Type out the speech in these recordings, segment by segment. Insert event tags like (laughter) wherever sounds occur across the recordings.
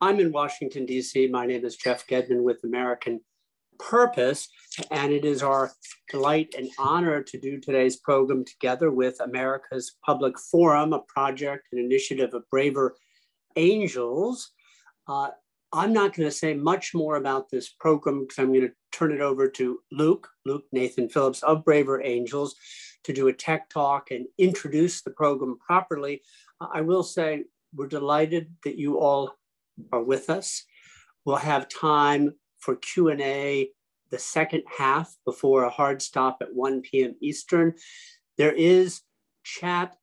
I'm in Washington, D.C. My name is Jeff Gedmin with American Purpose, and it is our delight and honor to do today's program together with America's Public Forum, a project and initiative of Braver Angels. Uh, I'm not going to say much more about this program because I'm going to turn it over to Luke, Luke Nathan Phillips of Braver Angels, to do a tech talk and introduce the program properly. I will say we're delighted that you all are with us. We'll have time for Q&A the second half before a hard stop at 1 p.m. Eastern. There is chat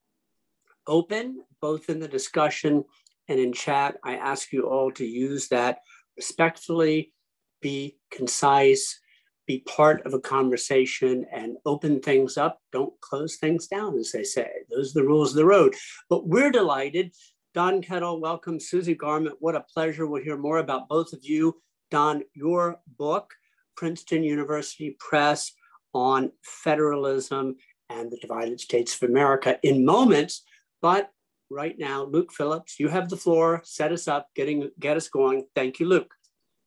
open, both in the discussion and in chat. I ask you all to use that respectfully, be concise, be part of a conversation and open things up. Don't close things down, as they say. Those are the rules of the road. But we're delighted Don Kettl, welcome. Susie Garment, what a pleasure. We'll hear more about both of you. Don, your book, Princeton University Press on federalism and the divided states of America in moments. But right now, Luke Phillips, you have the floor. Set us up, getting get us going. Thank you, Luke.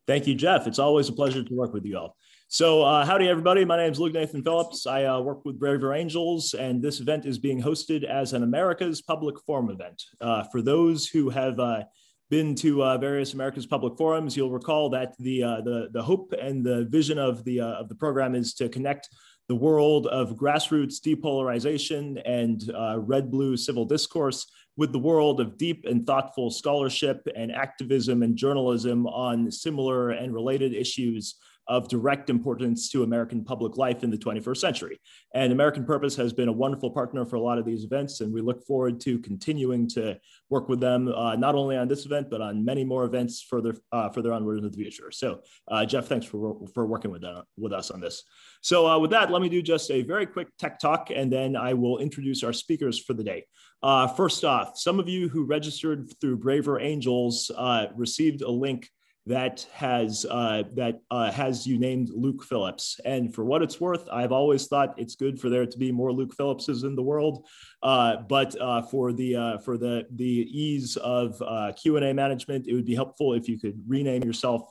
Thank you, Jeff. It's always a pleasure to work with you all. So, uh, howdy, everybody. My name is Luke Nathan Phillips. I uh, work with Braver Angels, and this event is being hosted as an America's Public Forum event. Uh, for those who have uh, been to uh, various America's Public Forums, you'll recall that the, uh, the, the hope and the vision of the, of the program is to connect the world of grassroots depolarization and red blue civil discourse with the world of deep and thoughtful scholarship and activism and journalism on similar and related issues of direct importance to American public life in the 21st century. And American Purpose has been a wonderful partner for a lot of these events, and we look forward to continuing to work with them uh, not only on this event but on many more events further uh, further onward into the future. So, uh, Jeff, thanks for for working with uh, with us on this. So, uh, with that, let me do just a very quick tech talk, and then I will introduce our speakers for the day. Uh, first off, some of you who registered through Braver Angels received a link that has uh, that uh, has you named Luke Phillips. And for what it's worth, I've always thought it's good for there to be more Luke Phillipses in the world. Uh, but uh, for the uh, for the the ease of uh, Q and A management, it would be helpful if you could rename yourself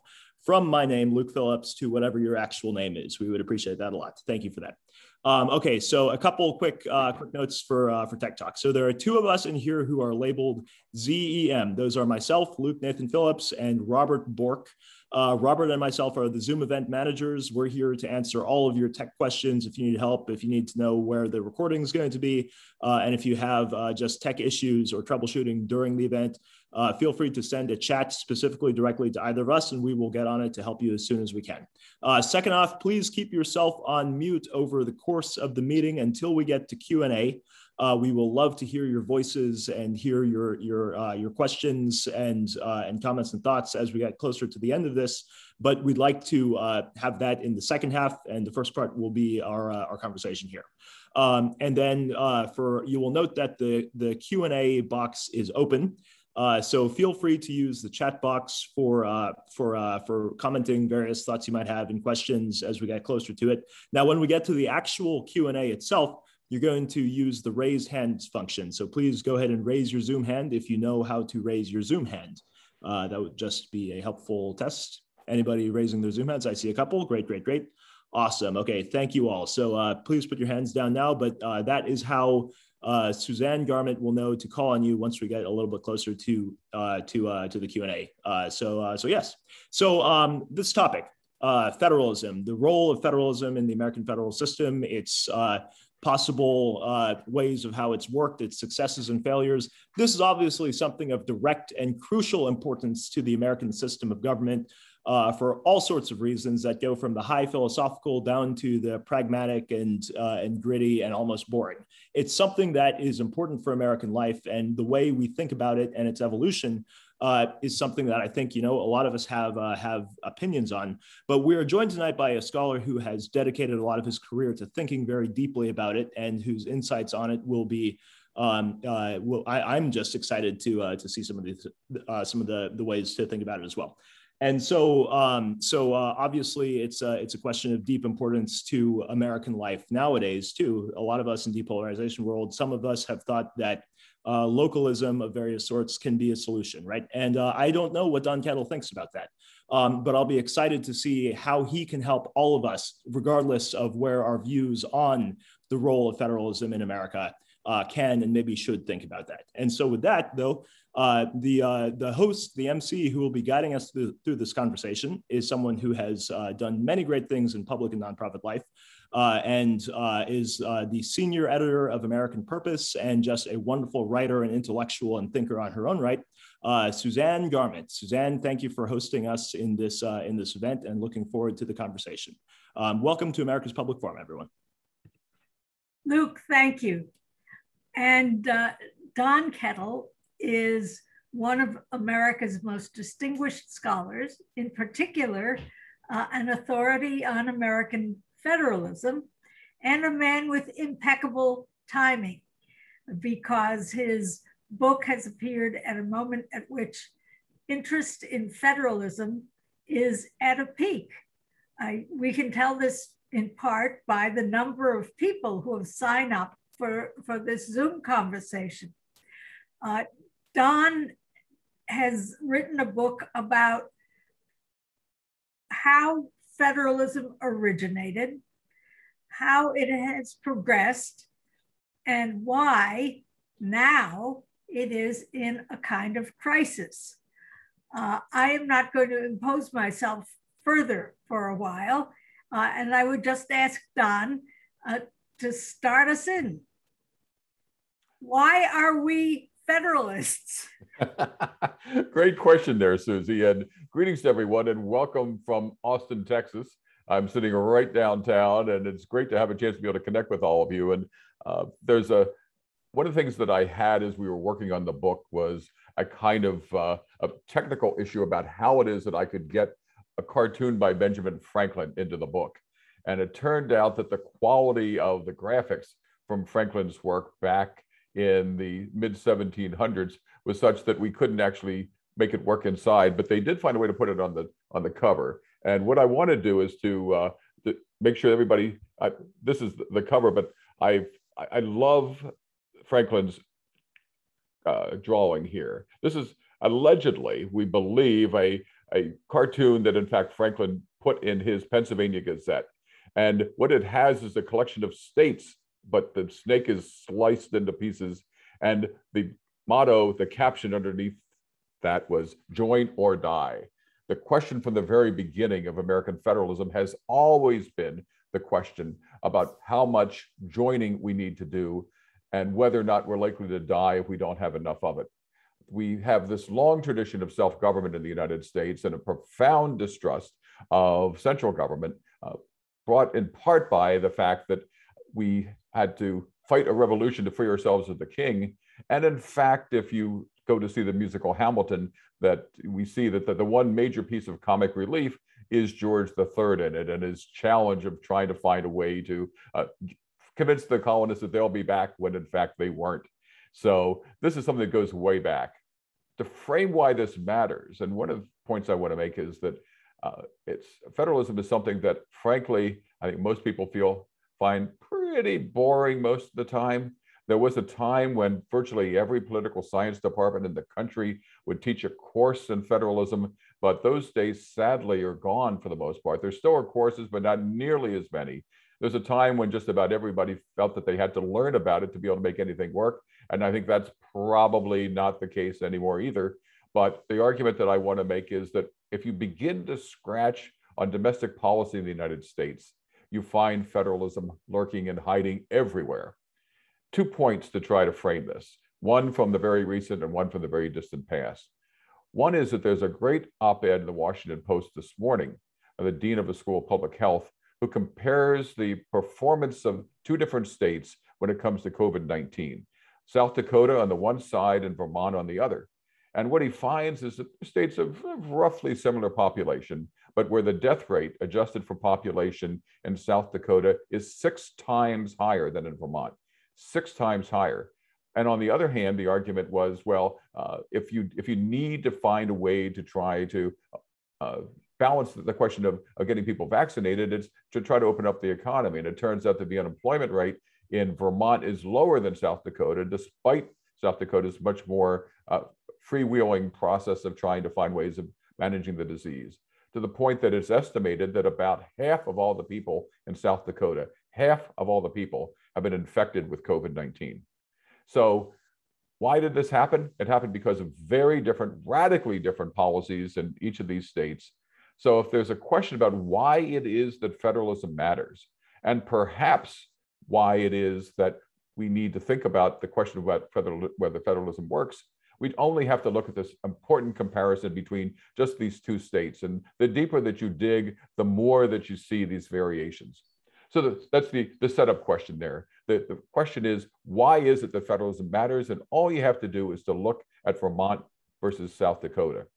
from my name, Luke Phillips, to whatever your actual name is. We would appreciate that a lot. Thank you for that. Um, okay, so a couple quick uh, quick notes for uh, for Tech Talk. So there are two of us in here who are labeled ZEM. Those are myself, Luke Nathan Phillips, and Robert Bork. Uh, Robert and myself are the Zoom event managers. We're here to answer all of your tech questions. If you need help, if you need to know where the recording is going to be, uh, and if you have uh, just tech issues or troubleshooting during the event, uh, feel free to send a chat specifically directly to either of us, and we will get on it to help you as soon as we can. Uh, second off, please keep yourself on mute over the course of the meeting until we get to Q&A. Uh, we will love to hear your voices and hear your your uh, your questions and uh, and comments and thoughts as we get closer to the end of this. But we'd like to uh, have that in the second half, and the first part will be our uh, our conversation here. Um, and then uh, for you will note that the the Q and A box is open. Uh, so feel free to use the chat box for uh, for uh, for commenting various thoughts you might have and questions as we get closer to it. Now, when we get to the actual Q and A itself, you're going to use the raise hands function. So please go ahead and raise your Zoom hand if you know how to raise your Zoom hand. Uh, that would just be a helpful test. Anybody raising their Zoom hands? I see a couple. Great, great, great. Awesome. Okay, thank you all. So uh, please put your hands down now. But uh, that is how uh, Suzanne Garment will know to call on you once we get a little bit closer to uh, to uh, to the Q and A. Uh, so uh, so yes. So um, this topic, uh, federalism, the role of federalism in the American federal system, its possible ways of how it's worked, its successes and failures. This is obviously something of direct and crucial importance to the American system of government uh, for all sorts of reasons that go from the high philosophical down to the pragmatic and uh, and gritty and almost boring. It's something that is important for American life, and the way we think about it and its evolution uh, is something that I think you know a lot of us have uh, have opinions on. But we are joined tonight by a scholar who has dedicated a lot of his career to thinking very deeply about it, and whose insights on it will be. Um, uh, well, I, am just excited to uh, to see some of these uh, some of the the ways to think about it as well. And so, um, so uh, obviously, it's a, it's a question of deep importance to American life nowadays too. A lot of us in depolarization world, some of us have thought that uh, localism of various sorts can be a solution, right? And uh, I don't know what Don Kettl thinks about that, um, but I'll be excited to see how he can help all of us, regardless of where our views on the role of federalism in America uh, can and maybe should think about that. And so, with that, though, uh, the uh, the host, the MC, who will be guiding us through, through this conversation, is someone who has uh, done many great things in public and nonprofit life, uh, and uh, is the senior editor of American Purpose, and just a wonderful writer and intellectual and thinker on her own right. Suzanne Garment. Suzanne, thank you for hosting us in this in this event, and looking forward to the conversation. Um, welcome to America's Public Forum, everyone. Luke, thank you. And uh, Don Kettl is one of America's most distinguished scholars, in particular, uh, an authority on American federalism, and a man with impeccable timing because his book has appeared at a moment at which interest in federalism is at a peak. I, we can tell this in part by the number of people who have signed up for, for this Zoom conversation. Uh, Don has written a book about how federalism originated, how it has progressed, and why now it is in a kind of crisis. Uh, I am not going to impose myself further for a while, uh, and I would just ask Don uh, to start us in. Why are we Federalists? (laughs) Great question there, Susie. And greetings to everyone, and welcome from Austin, Texas. I'm sitting right downtown, and it's great to have a chance to be able to connect with all of you. And uh, there's a one of the things that I had as we were working on the book was a kind of uh, a technical issue about how it is that I could get a cartoon by Benjamin Franklin into the book. And it turned out that the quality of the graphics from Franklin's work back in the mid 1700s was such that we couldn't actually make it work inside, but they did find a way to put it on the on the cover. And what I want to do is to, uh, to make sure everybody. I, this is the cover, but I I love Franklin's uh, drawing here. This is allegedly, we believe, a a cartoon that in fact Franklin put in his Pennsylvania Gazette. And what it has is a collection of states but the snake is sliced into pieces. And the motto, the caption underneath that was join or die. The question from the very beginning of American federalism has always been the question about how much joining we need to do and whether or not we're likely to die if we don't have enough of it. We have this long tradition of self government in the United States and a profound distrust of central government, uh, brought in part by the fact that we had to fight a revolution to free ourselves of the king. And in fact, if you go to see the musical Hamilton, that we see that the, the one major piece of comic relief is George III in it and his challenge of trying to find a way to uh, convince the colonists that they'll be back when in fact they weren't. So this is something that goes way back. To frame why this matters, and one of the points I want to make is that uh, it's federalism is something that, frankly, I think most people feel find pretty boring most of the time. There was a time when virtually every political science department in the country would teach a course in federalism, but those days sadly are gone for the most part. There still are courses, but not nearly as many. There's a time when just about everybody felt that they had to learn about it to be able to make anything work. And I think that's probably not the case anymore either. But the argument that I want to make is that if you begin to scratch on domestic policy in the United States, you find federalism lurking and hiding everywhere. Two points to try to frame this one from the very recent and one from the very distant past. One is that there's a great op ed in the Washington Post this morning of the Dean of the School of Public Health who compares the performance of two different states when it comes to COVID 19 South Dakota on the one side and Vermont on the other. And what he finds is that states of roughly similar population, but where the death rate adjusted for population in South Dakota is six times higher than in Vermont, six times higher. And on the other hand, the argument was, well, uh, if you if you need to find a way to try to uh, balance the question of, of getting people vaccinated, it's to try to open up the economy. And it turns out that the unemployment rate in Vermont is lower than South Dakota, despite South Dakota's much more uh, freewheeling process of trying to find ways of managing the disease to the point that it's estimated that about half of all the people in South Dakota, half of all the people have been infected with COVID 19. So, why did this happen? It happened because of very different, radically different policies in each of these states. So, if there's a question about why it is that federalism matters, and perhaps why it is that we need to think about the question about whether federalism works, we'd only have to look at this important comparison between just these two states. And the deeper that you dig, the more that you see these variations. So the, that's the, the setup question there. The, the question is, why is it that federalism matters? And all you have to do is to look at Vermont versus South Dakota.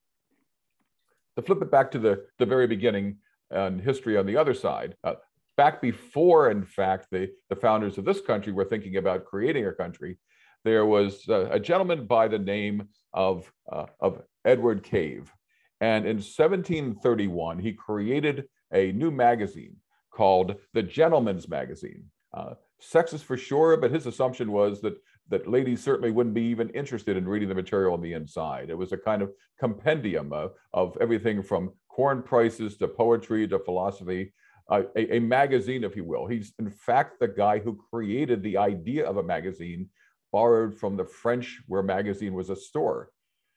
To flip it back to the, the very beginning and history on the other side, uh, back before, in fact, the, the founders of this country were thinking about creating a country, there was a, a gentleman by the name of, uh, of Edward Cave. And in 1731, he created a new magazine called the Gentleman's Magazine. Uh, sexist for sure, but his assumption was that that ladies certainly wouldn't be even interested in reading the material on the inside. It was a kind of compendium of, of everything from corn prices to poetry to philosophy, uh, a, a, magazine, if you will. He's in fact the guy who created the idea of a magazine borrowed from the French, where magazine was a store.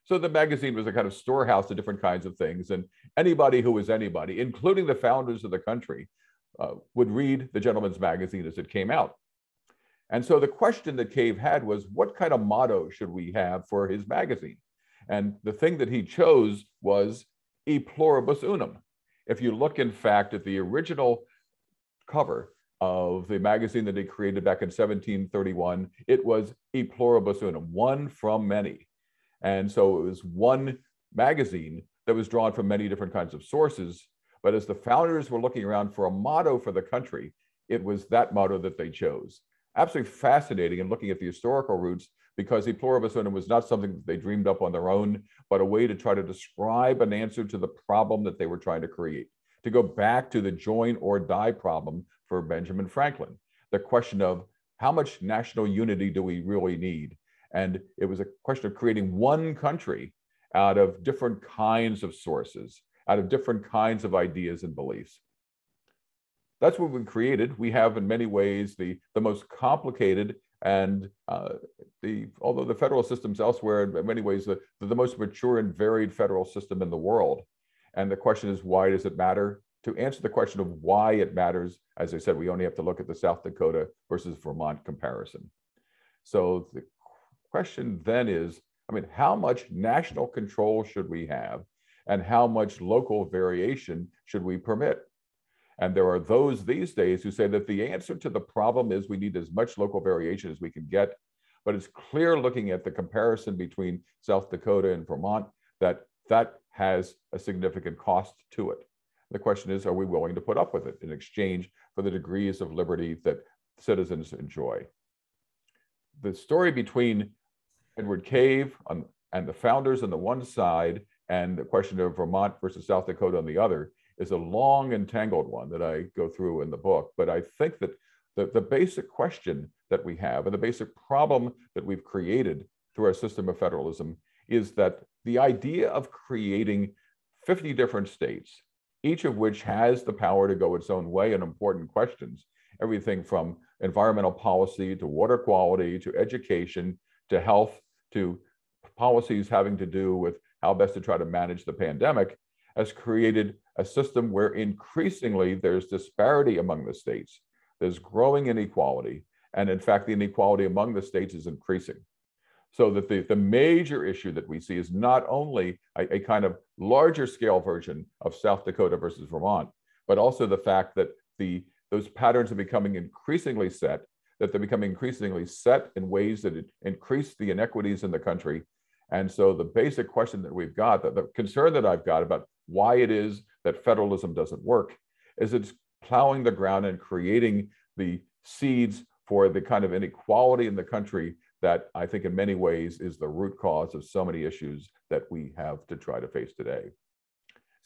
So the magazine was a kind of storehouse of different kinds of things. And anybody who was anybody, including the founders of the country, uh, would read the Gentleman's Magazine as it came out. And so the question that Cave had was what kind of motto should we have for his magazine? And the thing that he chose was E pluribus unum. If you look, in fact, at the original cover, of the magazine that he created back in 1731. It was E pluribus unum, one from many. And so it was one magazine that was drawn from many different kinds of sources. But as the founders were looking around for a motto for the country, it was that motto that they chose. Absolutely fascinating in looking at the historical roots because E pluribus unum was not something that they dreamed up on their own, but a way to try to describe an answer to the problem that they were trying to create. To go back to the join or die problem for Benjamin Franklin. The question of how much national unity do we really need? And it was a question of creating one country out of different kinds of sources, out of different kinds of ideas and beliefs. That's what we created. We have, in many ways, the, the most complicated and uh, the although the federal systems elsewhere, in many ways, the, the most mature and varied federal system in the world. And the question is, why does it matter? To answer the question of why it matters, as I said, we only have to look at the South Dakota versus Vermont comparison. So the question then is, I mean, how much national control should we have and how much local variation should we permit? And there are those these days who say that the answer to the problem is we need as much local variation as we can get. But it's clear looking at the comparison between South Dakota and Vermont that that has a significant cost to it. The question is, are we willing to put up with it in exchange for the degrees of liberty that citizens enjoy? The story between Edward Cave on, and the founders on the one side and the question of Vermont versus South Dakota on the other is a long and tangled one that I go through in the book. But I think that the, the basic question that we have and the basic problem that we've created through our system of federalism is that the idea of creating 50 different states each of which has the power to go its own way on important questions, everything from environmental policy to water quality to education to health to policies having to do with how best to try to manage the pandemic, has created a system where increasingly there's disparity among the states. There's growing inequality. And in fact, the inequality among the states is increasing. So that the, the major issue that we see is not only a, a kind of larger scale version of South Dakota versus Vermont, but also the fact that the those patterns are becoming increasingly set, that they're becoming increasingly set in ways that increase the inequities in the country. And so the basic question that we've got, the, the concern that I've got about why it is that federalism doesn't work, is it's plowing the ground and creating the seeds for the kind of inequality in the country that I think in many ways is the root cause of so many issues that we have to try to face today.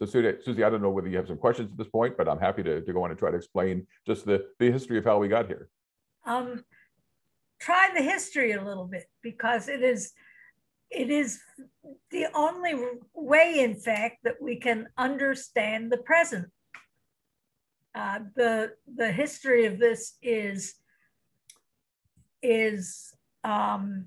So Susie, I don't know whether you have some questions at this point, but I'm happy to, to go on and try to explain just the, the history of how we got here. Um, try the history a little bit because it is it is the only way, in fact, that we can understand the present. Uh, the the history of this is is um,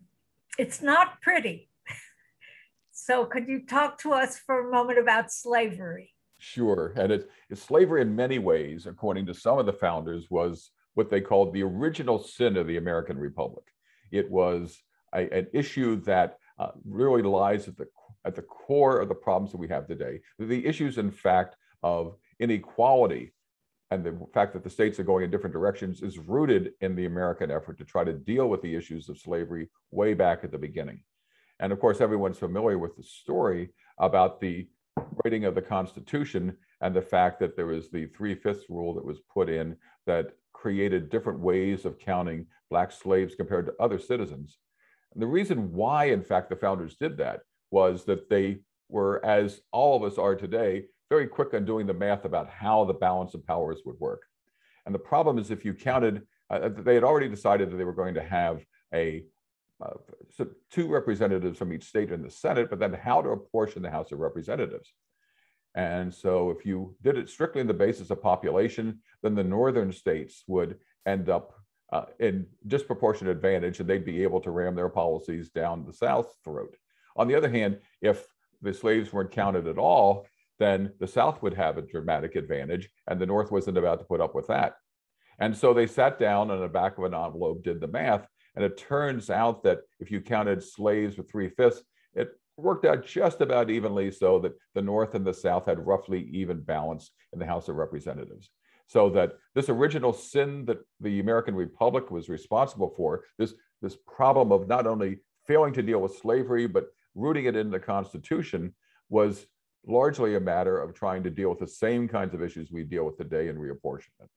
it's not pretty. (laughs) so, could you talk to us for a moment about slavery? Sure, and it's, it's slavery in many ways, according to some of the founders, was what they called the original sin of the American Republic. It was a, an issue that uh, really lies at the at the core of the problems that we have today. The issues, in fact, of inequality and the fact that the states are going in different directions is rooted in the American effort to try to deal with the issues of slavery way back at the beginning. And of course, everyone's familiar with the story about the writing of the Constitution and the fact that there was the three-fifths rule that was put in that created different ways of counting Black slaves compared to other citizens. And the reason why, in fact, the founders did that was that they were, as all of us are today, very quick on doing the math about how the balance of powers would work. And the problem is if you counted, uh, they had already decided that they were going to have a uh, so two representatives from each state in the Senate, but then how to apportion the House of Representatives. And so if you did it strictly on the basis of population, then the northern states would end up uh, in disproportionate advantage and they'd be able to ram their policies down the South's throat. On the other hand, if the slaves weren't counted at all, then the South would have a dramatic advantage and the North wasn't about to put up with that. And so they sat down on the back of an envelope, did the math, and it turns out that if you counted slaves with three fifths, it worked out just about evenly so that the North and the South had roughly even balance in the House of Representatives so that this original sin that the American Republic was responsible for, this, this problem of not only failing to deal with slavery, but rooting it in the Constitution, was largely a matter of trying to deal with the same kinds of issues we deal with today in reapportionment.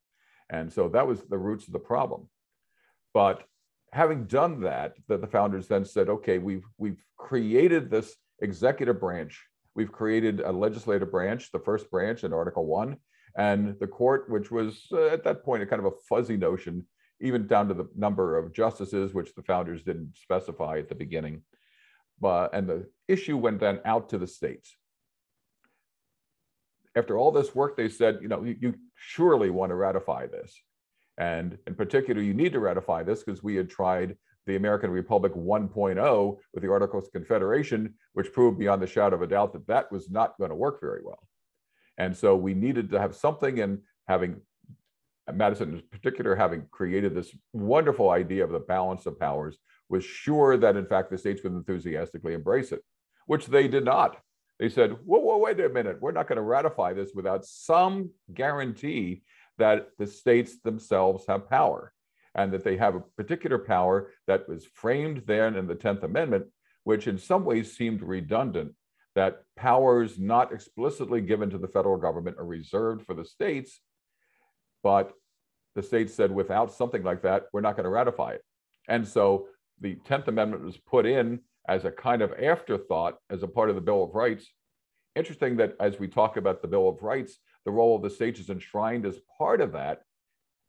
And so that was the roots of the problem. But having done that, that the founders then said, okay, we've, we've created this executive branch. We've created a legislative branch, the first branch in Article 1, and the court, which was uh, at that point a kind of a fuzzy notion, even down to the number of justices, which the founders didn't specify at the beginning. But, and the issue went then out to the states. After all this work, they said, you know, you, you surely want to ratify this. And in particular, you need to ratify this because we had tried the American Republic 1.0 with the Articles of Confederation, which proved beyond the shadow of a doubt that that was not going to work very well. And so we needed to have something and having uh, Madison in particular, having created this wonderful idea of the balance of powers, was sure that in fact the states would enthusiastically embrace it, which they did not. They said, whoa, whoa, wait a minute, we're not going to ratify this without some guarantee that the states themselves have power and that they have a particular power that was framed then in the 10th Amendment, which in some ways seemed redundant that powers not explicitly given to the federal government are reserved for the states, but the states said without something like that, we're not going to ratify it. And so the 10th Amendment was put in as a kind of afterthought as a part of the Bill of Rights. Interesting that as we talk about the Bill of Rights, the role of the states is enshrined as part of that.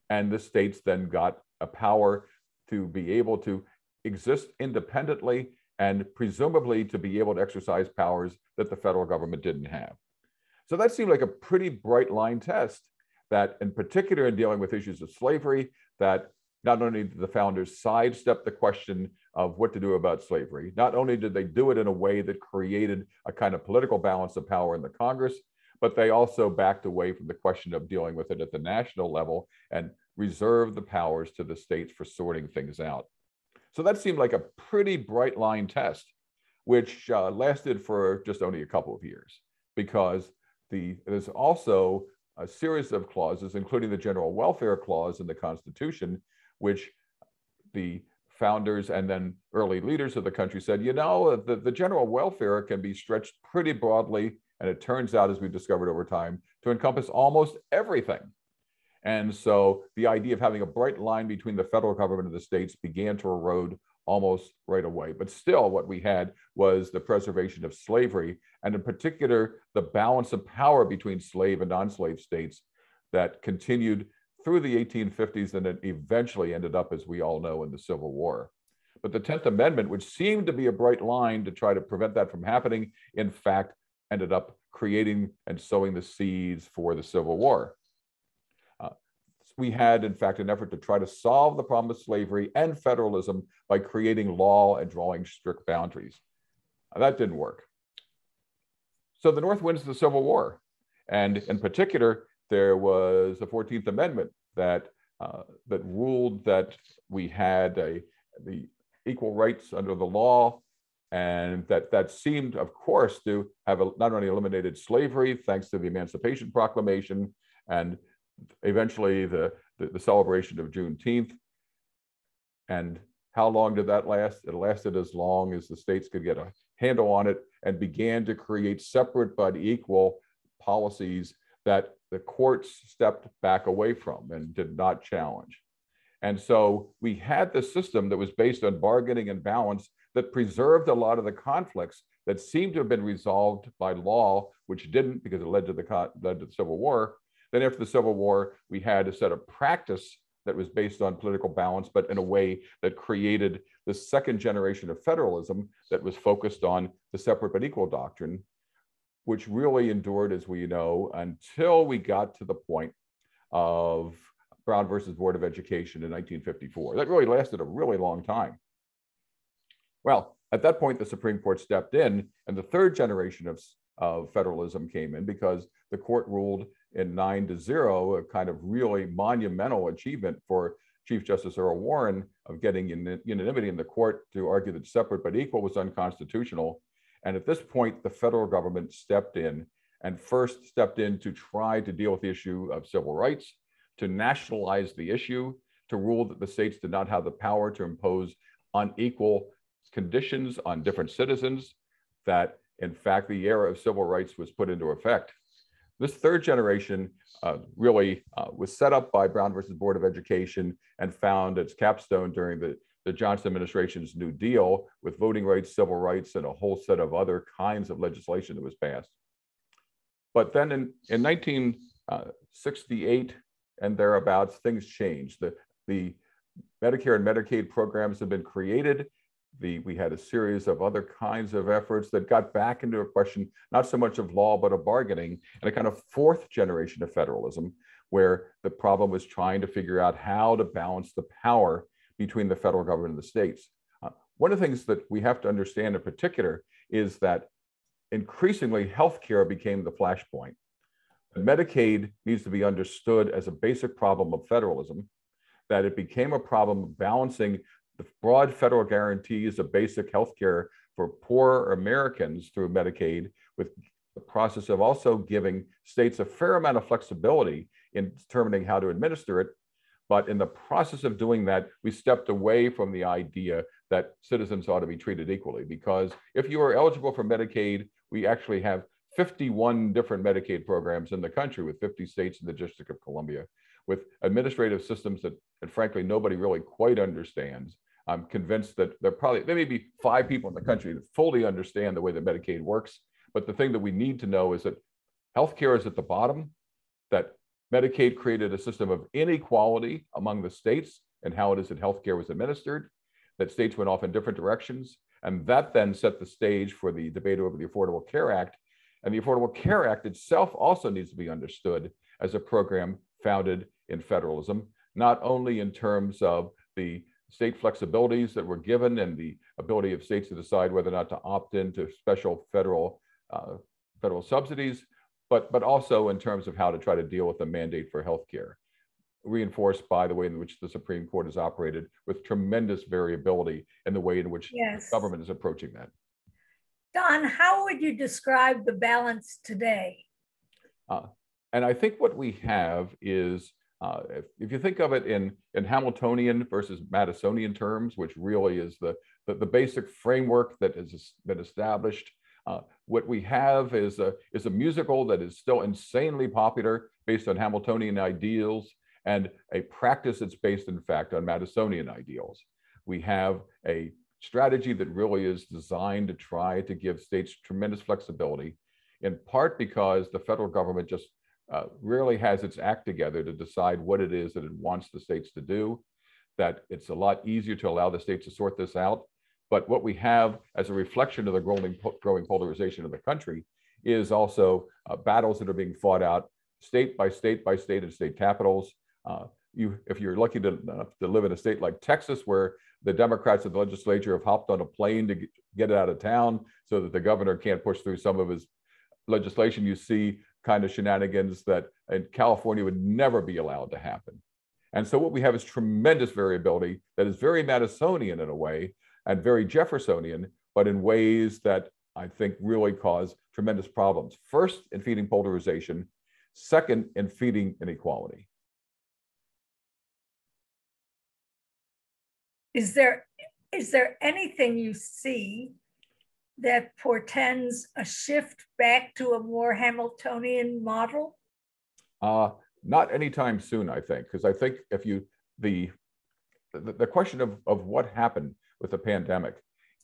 And the states then got a power to be able to exist independently and presumably to be able to exercise powers that the federal government didn't have. So that seemed like a pretty bright line test that in particular in dealing with issues of slavery, that not only did the founders sidestep the question of what to do about slavery, not only did they do it in a way that created a kind of political balance of power in the Congress, but they also backed away from the question of dealing with it at the national level and reserved the powers to the states for sorting things out. So that seemed like a pretty bright line test, which uh, lasted for just only a couple of years because the, there's also a series of clauses, including the general welfare clause in the Constitution, which the founders and then early leaders of the country said, you know, uh, the, the general welfare can be stretched pretty broadly. And it turns out, as we discovered over time, to encompass almost everything. And so the idea of having a bright line between the federal government and the states began to erode almost right away. But still, what we had was the preservation of slavery, and in particular, the balance of power between slave and non slave states that continued through the 1850s and it eventually ended up, as we all know, in the Civil War. But the 10th Amendment, which seemed to be a bright line to try to prevent that from happening, in fact, ended up creating and sowing the seeds for the Civil War. Uh, we had, in fact, an effort to try to solve the problem of slavery and federalism by creating law and drawing strict boundaries. That didn't work. So the North wins the Civil War. And in particular, there was the 14th Amendment that, uh, that ruled that we had a, the equal rights under the law and that that seemed, of course, to have not only eliminated slavery thanks to the Emancipation Proclamation and eventually the, the, the celebration of Juneteenth. And how long did that last? It lasted as long as the states could get a handle on it and began to create separate but equal policies that the courts stepped back away from and did not challenge. And so we had this system that was based on bargaining and balance that preserved a lot of the conflicts that seemed to have been resolved by law, which didn't because it led to the, led to the Civil War. Then after the Civil War, we had a set of practice that was based on political balance, but in a way that created the second generation of federalism that was focused on the separate but equal doctrine, which really endured, as we know, until we got to the point of Brown versus Board of Education in 1954. That really lasted a really long time. Well, at that point, the Supreme Court stepped in, and the third generation of, of federalism came in because the court ruled in nine to zero, a kind of really monumental achievement for Chief Justice Earl Warren of getting unanimity in the court to argue that separate but equal was unconstitutional. And at this point, the federal government stepped in and first stepped in to try to deal with the issue of civil rights, to nationalize the issue, to rule that the states did not have the power to impose unequal conditions on different citizens, that in fact the era of civil rights was put into effect. This third generation uh, really uh, was set up by Brown versus Board of Education and found its capstone during the, the Johnson administration's New Deal with voting rights, civil rights, and a whole set of other kinds of legislation that was passed. But then in, in 1968 uh, and thereabouts, things changed. The, the Medicare and Medicaid programs have been created the, we had a series of other kinds of efforts that got back into a question, not so much of law, but of bargaining, and a kind of fourth generation of federalism, where the problem was trying to figure out how to balance the power between the federal government and the states. Uh, one of the things that we have to understand in particular is that increasingly healthcare became the flashpoint. Medicaid needs to be understood as a basic problem of federalism, that it became a problem of balancing the broad federal guarantees of basic health care for poor Americans through Medicaid, with the process of also giving states a fair amount of flexibility in determining how to administer it. But in the process of doing that, we stepped away from the idea that citizens ought to be treated equally. Because if you are eligible for Medicaid, we actually have 51 different Medicaid programs in the country with 50 states in the District of Columbia, with administrative systems that, and frankly, nobody really quite understands. I'm convinced that there probably there may be five people in the country that fully understand the way that Medicaid works. But the thing that we need to know is that healthcare is at the bottom, that Medicaid created a system of inequality among the states and how it is that healthcare was administered, that states went off in different directions. And that then set the stage for the debate over the Affordable Care Act. And the Affordable Care Act itself also needs to be understood as a program founded in federalism, not only in terms of the state flexibilities that were given and the ability of states to decide whether or not to opt into special federal uh, federal subsidies, but but also in terms of how to try to deal with the mandate for healthcare, reinforced by the way in which the Supreme Court has operated with tremendous variability in the way in which yes. government is approaching that. Don, how would you describe the balance today? Uh, and I think what we have is uh, if, if, you think of it in, in Hamiltonian versus Madisonian terms, which really is the, the, the basic framework that has been established, uh, what we have is a, is a musical that is still insanely popular based on Hamiltonian ideals and a practice that's based, in fact, on Madisonian ideals. We have a strategy that really is designed to try to give states tremendous flexibility, in part because the federal government just uh, rarely has its act together to decide what it is that it wants the states to do, that it's a lot easier to allow the states to sort this out. But what we have as a reflection of the growing, growing polarization of the country is also uh, battles that are being fought out state by state by state and state capitals. Uh, you, if you're lucky to, to live in a state like Texas, where the Democrats in the legislature have hopped on a plane to get it out of town so that the governor can't push through some of his legislation, you see kind of shenanigans that in California would never be allowed to happen. And so what we have is tremendous variability that is very Madisonian in a way and very Jeffersonian, but in ways that I think really cause tremendous problems. First, in feeding polarization. Second, in feeding inequality. Is there is there anything you see that portends a shift back to a more Hamiltonian model? Uh, not anytime soon, I think, because I think if you the, the, the question of of what happened with the pandemic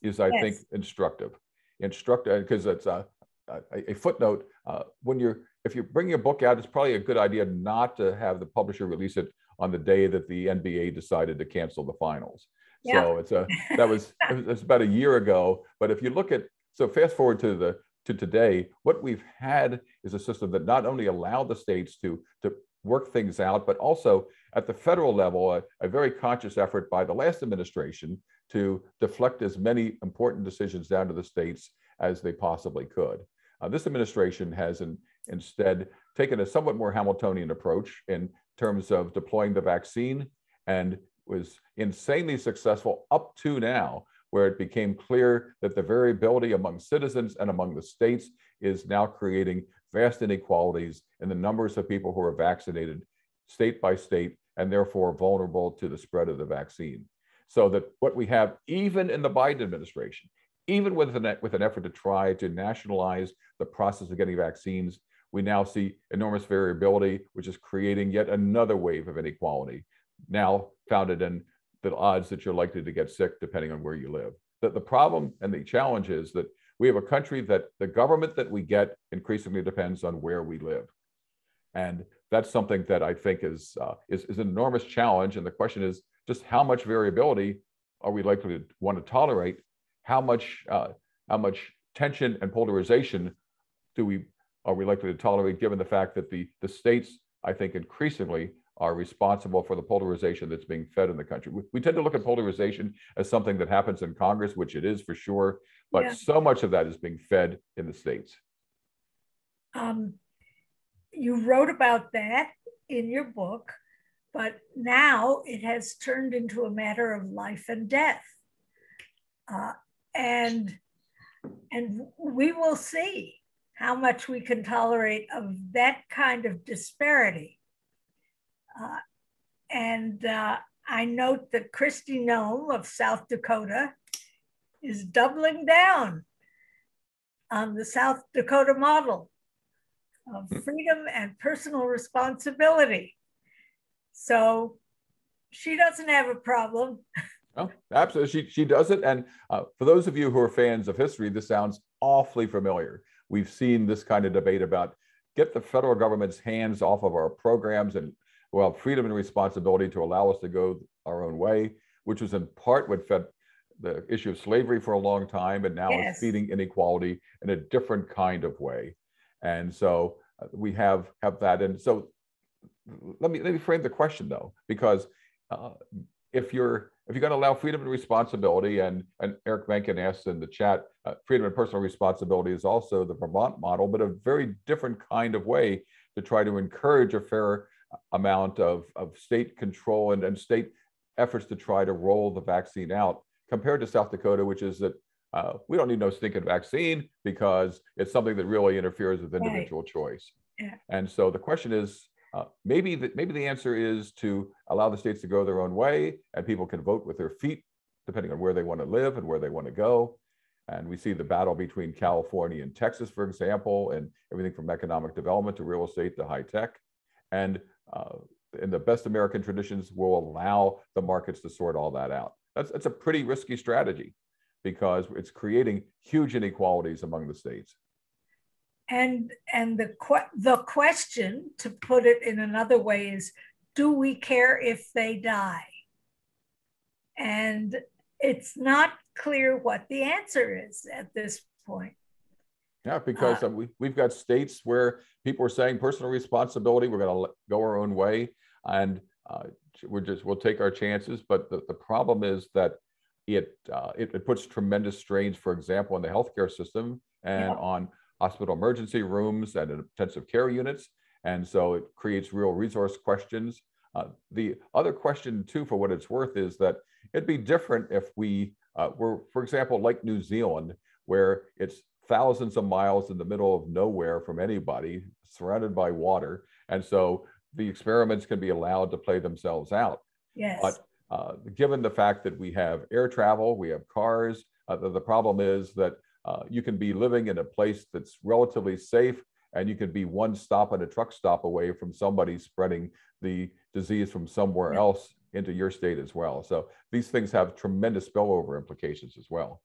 is, I yes. think, instructive. Instructive because it's a a, a footnote. Uh, when you're if you're bringing a book out, it's probably a good idea not to have the publisher release it on the day that the NBA decided to cancel the finals. Yeah. So it's a that was (laughs) it's about a year ago. But if you look at so fast forward to the to today, what we've had is a system that not only allowed the states to to work things out, but also at the federal level, a, a very conscious effort by the last administration to deflect as many important decisions down to the states as they possibly could. Uh, this administration has in, instead taken a somewhat more Hamiltonian approach in terms of deploying the vaccine and was insanely successful up to now, where it became clear that the variability among citizens and among the states is now creating vast inequalities in the numbers of people who are vaccinated state by state and therefore vulnerable to the spread of the vaccine. So that what we have, even in the Biden administration, even with an, with an effort to try to nationalize the process of getting vaccines, we now see enormous variability, which is creating yet another wave of inequality now founded in the odds that you're likely to get sick depending on where you live. The, the problem and the challenge is that we have a country that the government that we get increasingly depends on where we live. And that's something that I think is, uh, is, is an enormous challenge. And the question is just how much variability are we likely to want to tolerate? How much, uh, how much tension and polarization do we, are we likely to tolerate given the fact that the, the states, I think increasingly are responsible for the polarization that's being fed in the country. We, we, tend to look at polarization as something that happens in Congress, which it is for sure, but yeah. so much of that is being fed in the states. Um, you wrote about that in your book, but now it has turned into a matter of life and death. Uh, and, and we will see how much we can tolerate of that kind of disparity uh, and uh, I note that Kristi Noem of South Dakota is doubling down on the South Dakota model of hmm. freedom and personal responsibility. So she doesn't have a problem. Oh, absolutely. She, she does it. And uh, for those of you who are fans of history, this sounds awfully familiar. We've seen this kind of debate about get the federal government's hands off of our programs and well, freedom and responsibility to allow us to go our own way, which was in part what fed the issue of slavery for a long time, and now yes. feeding inequality in a different kind of way. And so uh, we have have that. And so let me let me frame the question though, because uh, if you're if you're going to allow freedom and responsibility, and and Eric Mencken asked in the chat, uh, freedom and personal responsibility is also the Vermont model, but a very different kind of way to try to encourage a fair amount of, of state control and, and state efforts to try to roll the vaccine out compared to South Dakota, which is that uh, we don't need no stinking vaccine because it's something that really interferes with individual right. choice. Yeah. And so the question is, uh, maybe the, maybe the answer is to allow the states to go their own way, and people can vote with their feet, depending on where they want to live and where they want to go. And we see the battle between California and Texas, for example, and everything from economic development to real estate to high tech. And uh, in the best American traditions will allow the markets to sort all that out. That's, that's a pretty risky strategy because it's creating huge inequalities among the states. And, and the, que- the question, to put it in another way, is do we care if they die? And it's not clear what the answer is at this point. Yeah, because uh, we, we've got states where people are saying personal responsibility, we're going to go our own way. And uh, we're just, we'll take our chances. But the, the problem is that it, uh, it, it, puts tremendous strains, for example, on the healthcare system and yeah. on hospital emergency rooms and intensive care units. And so it creates real resource questions. Uh, the other question, too, for what it's worth, is that it'd be different if we uh, were, for example, like New Zealand, where it's thousands of miles in the middle of nowhere from anybody, surrounded by water. And so the experiments can be allowed to play themselves out. Yes. But uh, given the fact that we have air travel, we have cars, uh, the, the, problem is that uh, you can be living in a place that's relatively safe and you can be one stop and a truck stop away from somebody spreading the disease from somewhere else into your state as well. So these things have tremendous spillover implications as well.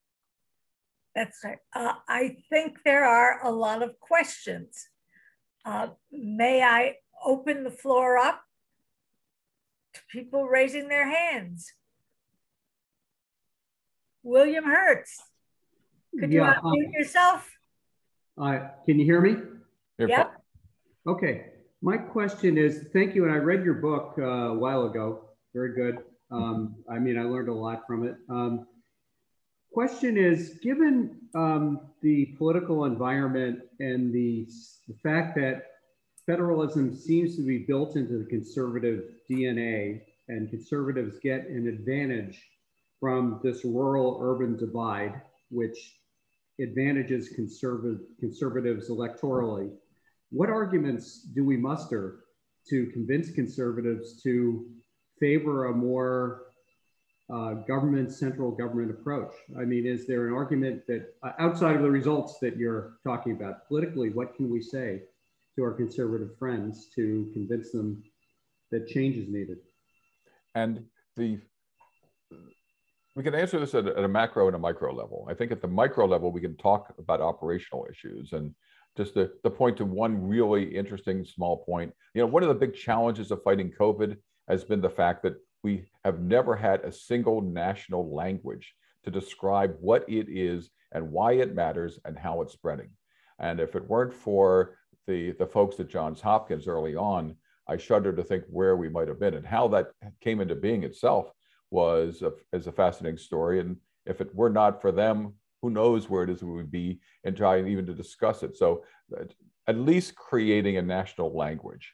That's right. Uh, I think there are a lot of questions. Uh, may I open the floor up to people raising their hands? William Hertz, could you yeah, unmute um, yourself? Uh, can you hear me? Yeah. Okay. My question is, thank you. And I read your book uh, a while ago. Very good. Um, I mean, I learned a lot from it. Um, question is, given um, the political environment and the, the fact that federalism seems to be built into the conservative DNA and conservatives get an advantage from this rural urban divide, which advantages conservative, conservatives electorally. What arguments do we muster to convince conservatives to favor a more uh, government, central government approach? I mean, is there an argument that uh, outside of the results that you're talking about politically, what can we say to our conservative friends to convince them that change is needed? And the we can answer this at a, at a macro and a micro level. I think at the micro level, we can talk about operational issues and just to, to point to one really interesting small point. You know, one of the big challenges of fighting COVID has been the fact that we have never had a single national language to describe what it is and why it matters and how it's spreading. And if it weren't for the, the folks at Johns Hopkins early on, I shudder to think where we might have been and how that came into being itself was a, is a fascinating story. And if it were not for them, who knows where it is we would be and trying even to discuss it. So at least creating a national language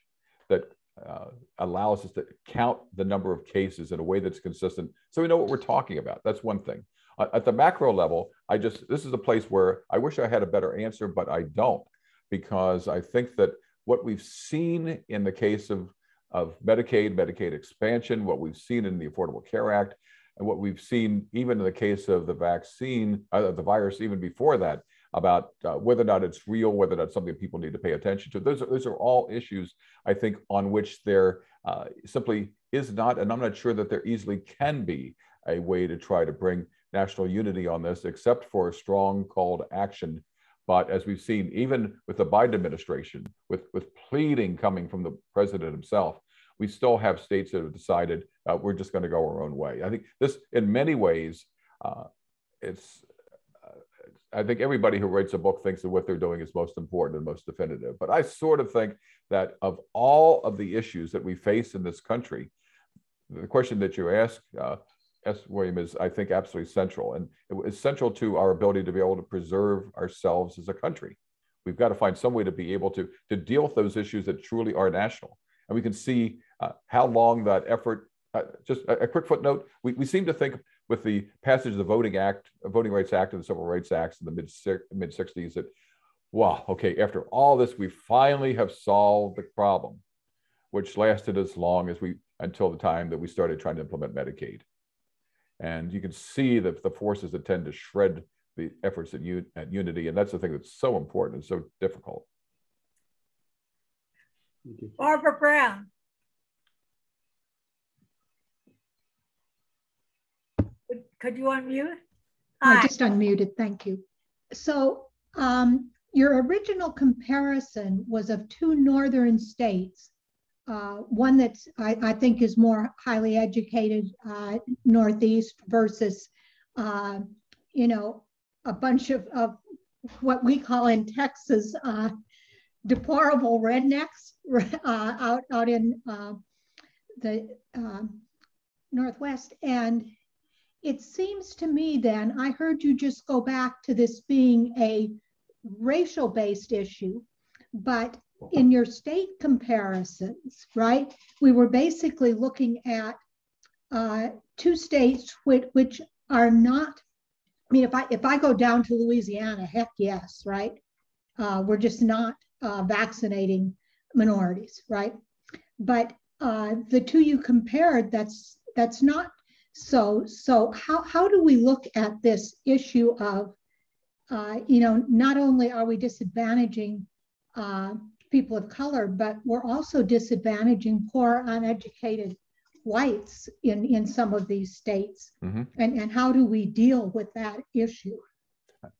that uh, allows us to count the number of cases in a way that's consistent so we know what we're talking about. That's one thing. Uh, at the macro level, I just, this is a place where I wish I had a better answer, but I don't, because I think that what we've seen in the case of, of Medicaid, Medicaid expansion, what we've seen in the Affordable Care Act, and what we've seen even in the case of the vaccine, uh, the virus, even before that, about uh, whether or not it's real, whether or not something people need to pay attention to. Those are, those are all issues, I think, on which there uh, simply is not, and I'm not sure that there easily can be a way to try to bring national unity on this, except for a strong call to action. But as we've seen, even with the Biden administration, with, with pleading coming from the president himself, we still have states that have decided uh, we're just going to go our own way. I think this, in many ways, uh, it's I think everybody who writes a book thinks that what they're doing is most important and most definitive. But I sort of think that of all of the issues that we face in this country, the question that you ask, uh, S. William, is I think absolutely central, and it's central to our ability to be able to preserve ourselves as a country. We've got to find some way to be able to to deal with those issues that truly are national, and we can see uh, how long that effort. Uh, just a, a, quick footnote: we, we seem to think with the passage of the Voting Act, Voting Rights Act, and the Civil Rights Acts in the mid mid 60s that, wow, okay, after all this, we finally have solved the problem, which lasted as long as we until the time that we started trying to implement Medicaid. And you can see that the forces that tend to shred the efforts at, at unity, and that's the thing that's so important and so difficult. Barbara Brown. Could you unmute? Hi. I just unmuted, thank you. So um, your original comparison was of two northern states, uh, one that I, I, think is more highly educated, uh, Northeast versus, uh, you know, a bunch of, of what we call in Texas uh, deplorable rednecks (laughs) uh, out out in uh, the um, Northwest. And it seems to me then, I heard you just go back to this being a racial based issue, but in your state comparisons, right, we were basically looking at uh, two states which, which are not. I mean, if I if I go down to Louisiana, heck yes, right? Uh, we're just not uh, vaccinating minorities, right? But uh, the two you compared, that's that's not so. So how how do we look at this issue of, uh, you know, not only are we disadvantaging uh, people of color, but we're also disadvantaging poor, uneducated whites in in some of these states, mm-hmm. and and how do we deal with that issue?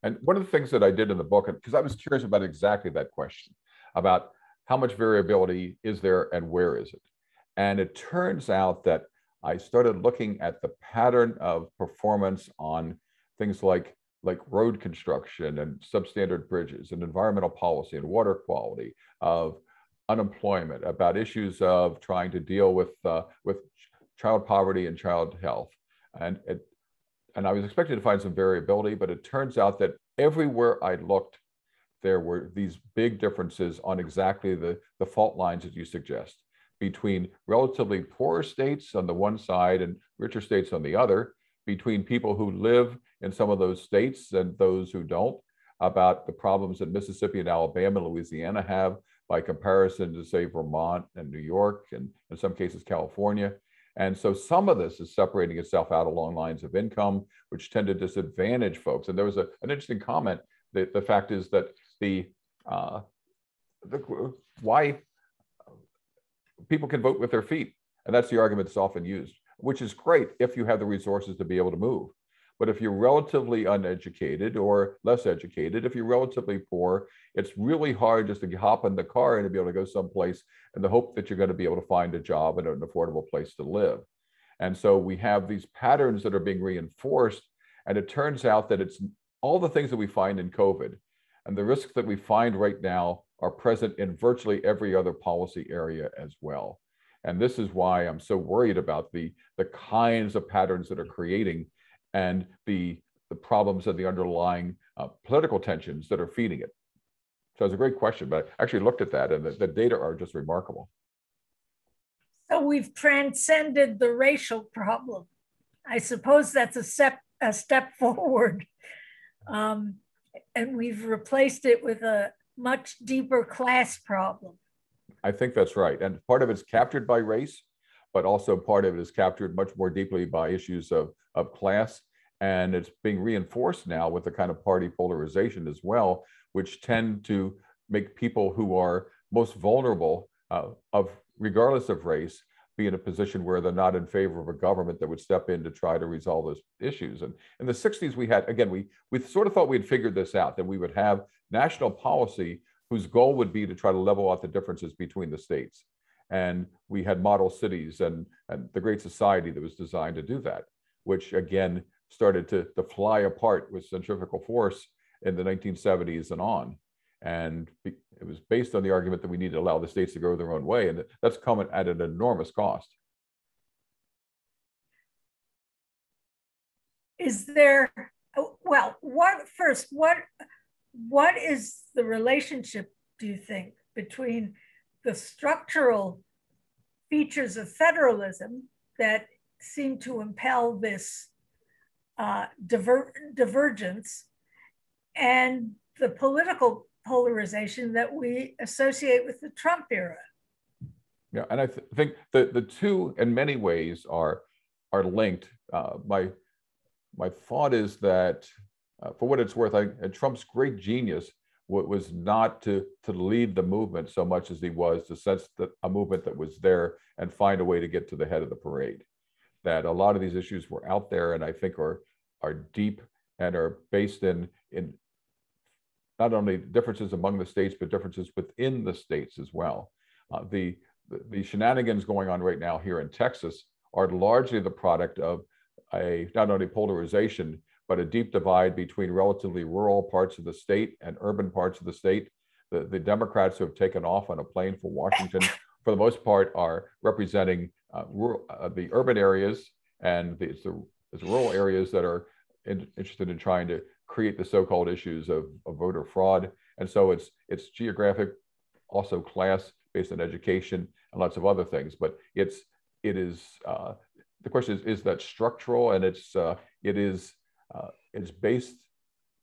And one of the things that I did in the book, because I was curious about exactly that question, about how much variability is there and where is it? And it turns out that I started looking at the pattern of performance on things like, like road construction and substandard bridges and environmental policy and water quality, of unemployment, about issues of trying to deal with, uh, with child poverty and child health. And, it, and I was expecting to find some variability, but it turns out that everywhere I looked, there were these big differences on exactly the, the fault lines that you suggest between relatively poor states on the one side and richer states on the other, between people who live in some of those states and those who don't, about the problems that Mississippi and Alabama and Louisiana have by comparison to, say, Vermont and New York, and in some cases, California. And so some of this is separating itself out along lines of income, which tend to disadvantage folks. And there was a, an interesting comment that the fact is that the, uh, the why people can vote with their feet. And that's the argument that's often used, which is great if you have the resources to be able to move. But if you're relatively uneducated or less educated, if you're relatively poor, it's really hard just to hop in the car and to be able to go someplace in the hope that you're going to be able to find a job and an affordable place to live. And so we have these patterns that are being reinforced. And it turns out that it's all the things that we find in COVID and the risks that we find right now are present in virtually every other policy area as well. And this is why I'm so worried about the, the kinds of patterns that are creating and the, the problems and the underlying uh, political tensions that are feeding it. So it's a great question, but I actually looked at that and the, the data are just remarkable. So we've transcended the racial problem. I suppose that's a step, a step (laughs) forward. Um, and we've replaced it with a much deeper class problem. I think that's right. And part of it's captured by race, but also part of it is captured much more deeply by issues of, of class. And it's being reinforced now with the kind of party polarization as well, which tend to make people who are most vulnerable uh, of regardless of race be in a position where they're not in favor of a government that would step in to try to resolve those issues. And in the 60s, we had, again, we, we sort of thought we'd figured this out, that we would have national policy whose goal would be to try to level out the differences between the states. And we had model cities and, and the Great Society that was designed to do that, which again started to, to fly apart with centrifugal force in the 1970s and on. And it was based on the argument that we need to allow the states to go their own way. And that's come at an enormous cost. Is there, well, what first, what, what is the relationship, do you think, between the structural features of federalism that seem to impel this uh, diver divergence and the political polarization that we associate with the Trump era. Yeah, and I th think the, the two, in many ways, are are linked. Uh, my my thought is that, uh, for what it's worth, I, Trump's great genius was not to to lead the movement so much as he was to sense that a movement that was there and find a way to get to the head of the parade. That a lot of these issues were out there, and I think are are deep and are based in in not only differences among the states, but differences within the states as well. Uh, the, the, the shenanigans going on right now here in Texas are largely the product of a not only polarization, but a deep divide between relatively rural parts of the state and urban parts of the state. The, the Democrats who have taken off on a plane for Washington, for the most part, are representing uh, rural, uh, the urban areas and the, it's the, it's rural areas that are in, interested in trying to create the so-called issues of, of voter fraud. And so it's it's geographic, also class based on education and lots of other things. But it's it is uh, the question is is that structural and it's uh, it is uh, it's based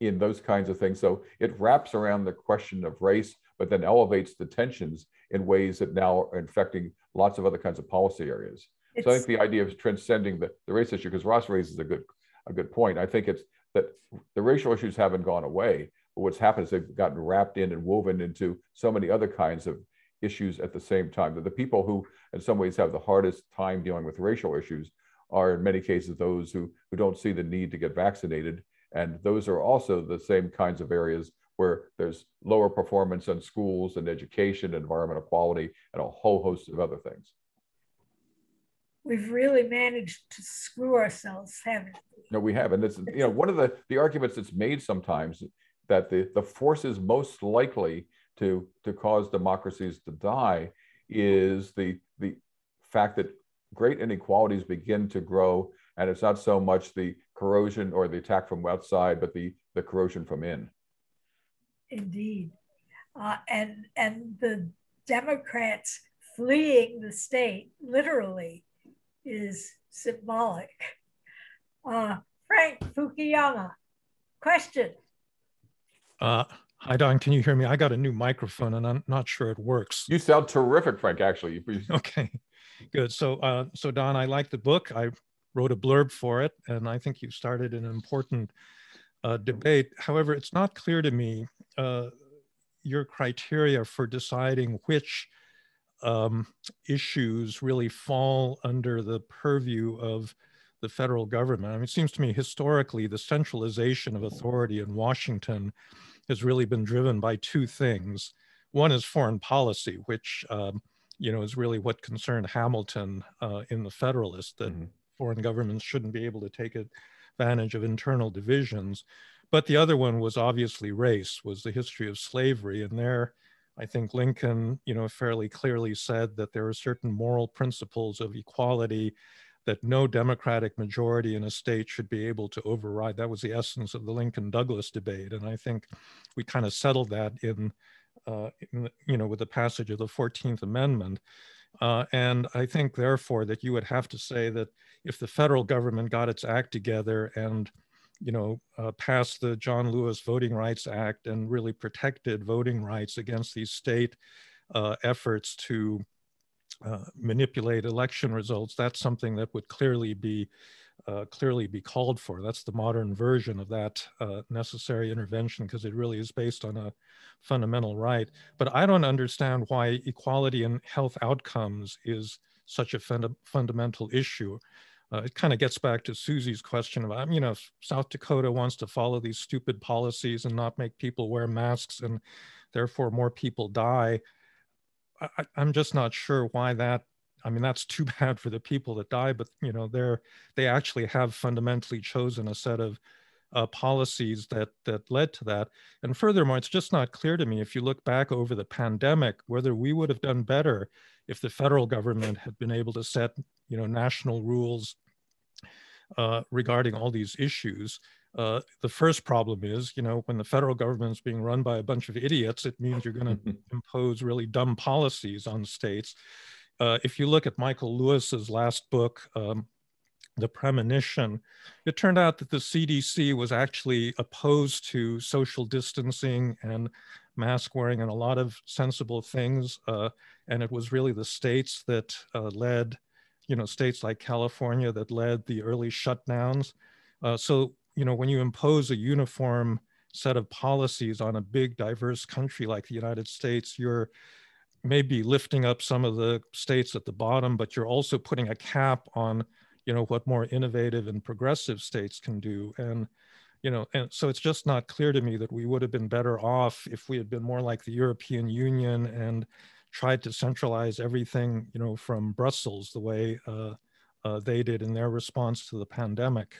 in those kinds of things. So it wraps around the question of race, but then elevates the tensions in ways that now are infecting lots of other kinds of policy areas. It's, so I think the idea of transcending the, the race issue, because Ross raises a good a good point. I think it's that the racial issues haven't gone away, but what's happened is they've gotten wrapped in and woven into so many other kinds of issues at the same time. That the people who, in some ways, have the hardest time dealing with racial issues are, in many cases, those who, who don't see the need to get vaccinated. And those are also the same kinds of areas where there's lower performance in schools and education, environmental quality, and a whole host of other things. We've really managed to screw ourselves, haven't we? No, we have. And it's, you know, one of the, the arguments that's made sometimes that the, the forces most likely to, to cause democracies to die is the, the fact that great inequalities begin to grow. And it's not so much the corrosion or the attack from outside, but the, the corrosion from in. Indeed. Uh, and, and the Democrats fleeing the state, literally, is symbolic. Uh, Frank Fukuyama, question. Uh, hi, Don. Can you hear me? I got a new microphone and I'm not sure it works. You sound terrific, Frank, actually. okay, good. So, uh, so Don, I like the book. I wrote a blurb for it, and I think you started an important uh, debate. However, it's not clear to me uh, your criteria for deciding which um, issues really fall under the purview of the federal government. I mean, it seems to me historically the centralization of authority in Washington has really been driven by two things. One is foreign policy, which um, you know is really what concerned Hamilton uh, in the Federalist that mm-hmm. foreign governments shouldn't be able to take advantage of internal divisions. But the other one was obviously race, was the history of slavery, and there I think Lincoln, you know, fairly clearly said that there are certain moral principles of equality that no democratic majority in a state should be able to override. That was the essence of the Lincoln-Douglas debate, and I think we kind of settled that in, uh, you know, with the passage of the Fourteenth Amendment. Uh, and I think, therefore, that you would have to say that if the federal government got its act together and you know, uh, passed the John Lewis Voting Rights Act and really protected voting rights against these state uh, efforts to uh, manipulate election results. That's something that would clearly be uh, clearly be called for. That's the modern version of that uh, necessary intervention because it really is based on a fundamental right. But I don't understand why equality in health outcomes is such a funda fundamental issue. Uh, it kind of gets back to Susie's question about, you know, South Dakota wants to follow these stupid policies and not make people wear masks and therefore more people die. I, am just not sure why that, I mean, that's too (laughs) bad for the people that die, but, you know, they're, they actually have fundamentally chosen a set of uh, policies that that led to that. And furthermore, it's just not clear to me if you look back over the pandemic whether we would have done better if the federal government had been able to set you know national rules uh, regarding all these issues. Uh, the first problem is, you know, when the federal government is being run by a bunch of idiots, it means you're going (laughs) to impose really dumb policies on states. Uh, if you look at Michael Lewis's last book, um, The Premonition, it turned out that the CDC was actually opposed to social distancing and mask wearing and a lot of sensible things. Uh, and it was really the states that uh, led you know, states like California that led the early shutdowns. Uh, so, you know, when you impose a uniform set of policies on a big, diverse country like the United States, you're maybe lifting up some of the states at the bottom, but you're also putting a cap on, you know, what more innovative and progressive states can do. And, you know, and so it's just not clear to me that we would have been better off if we had been more like the European Union and tried to centralize everything, you know, from Brussels the way uh, uh, they did in their response to the pandemic.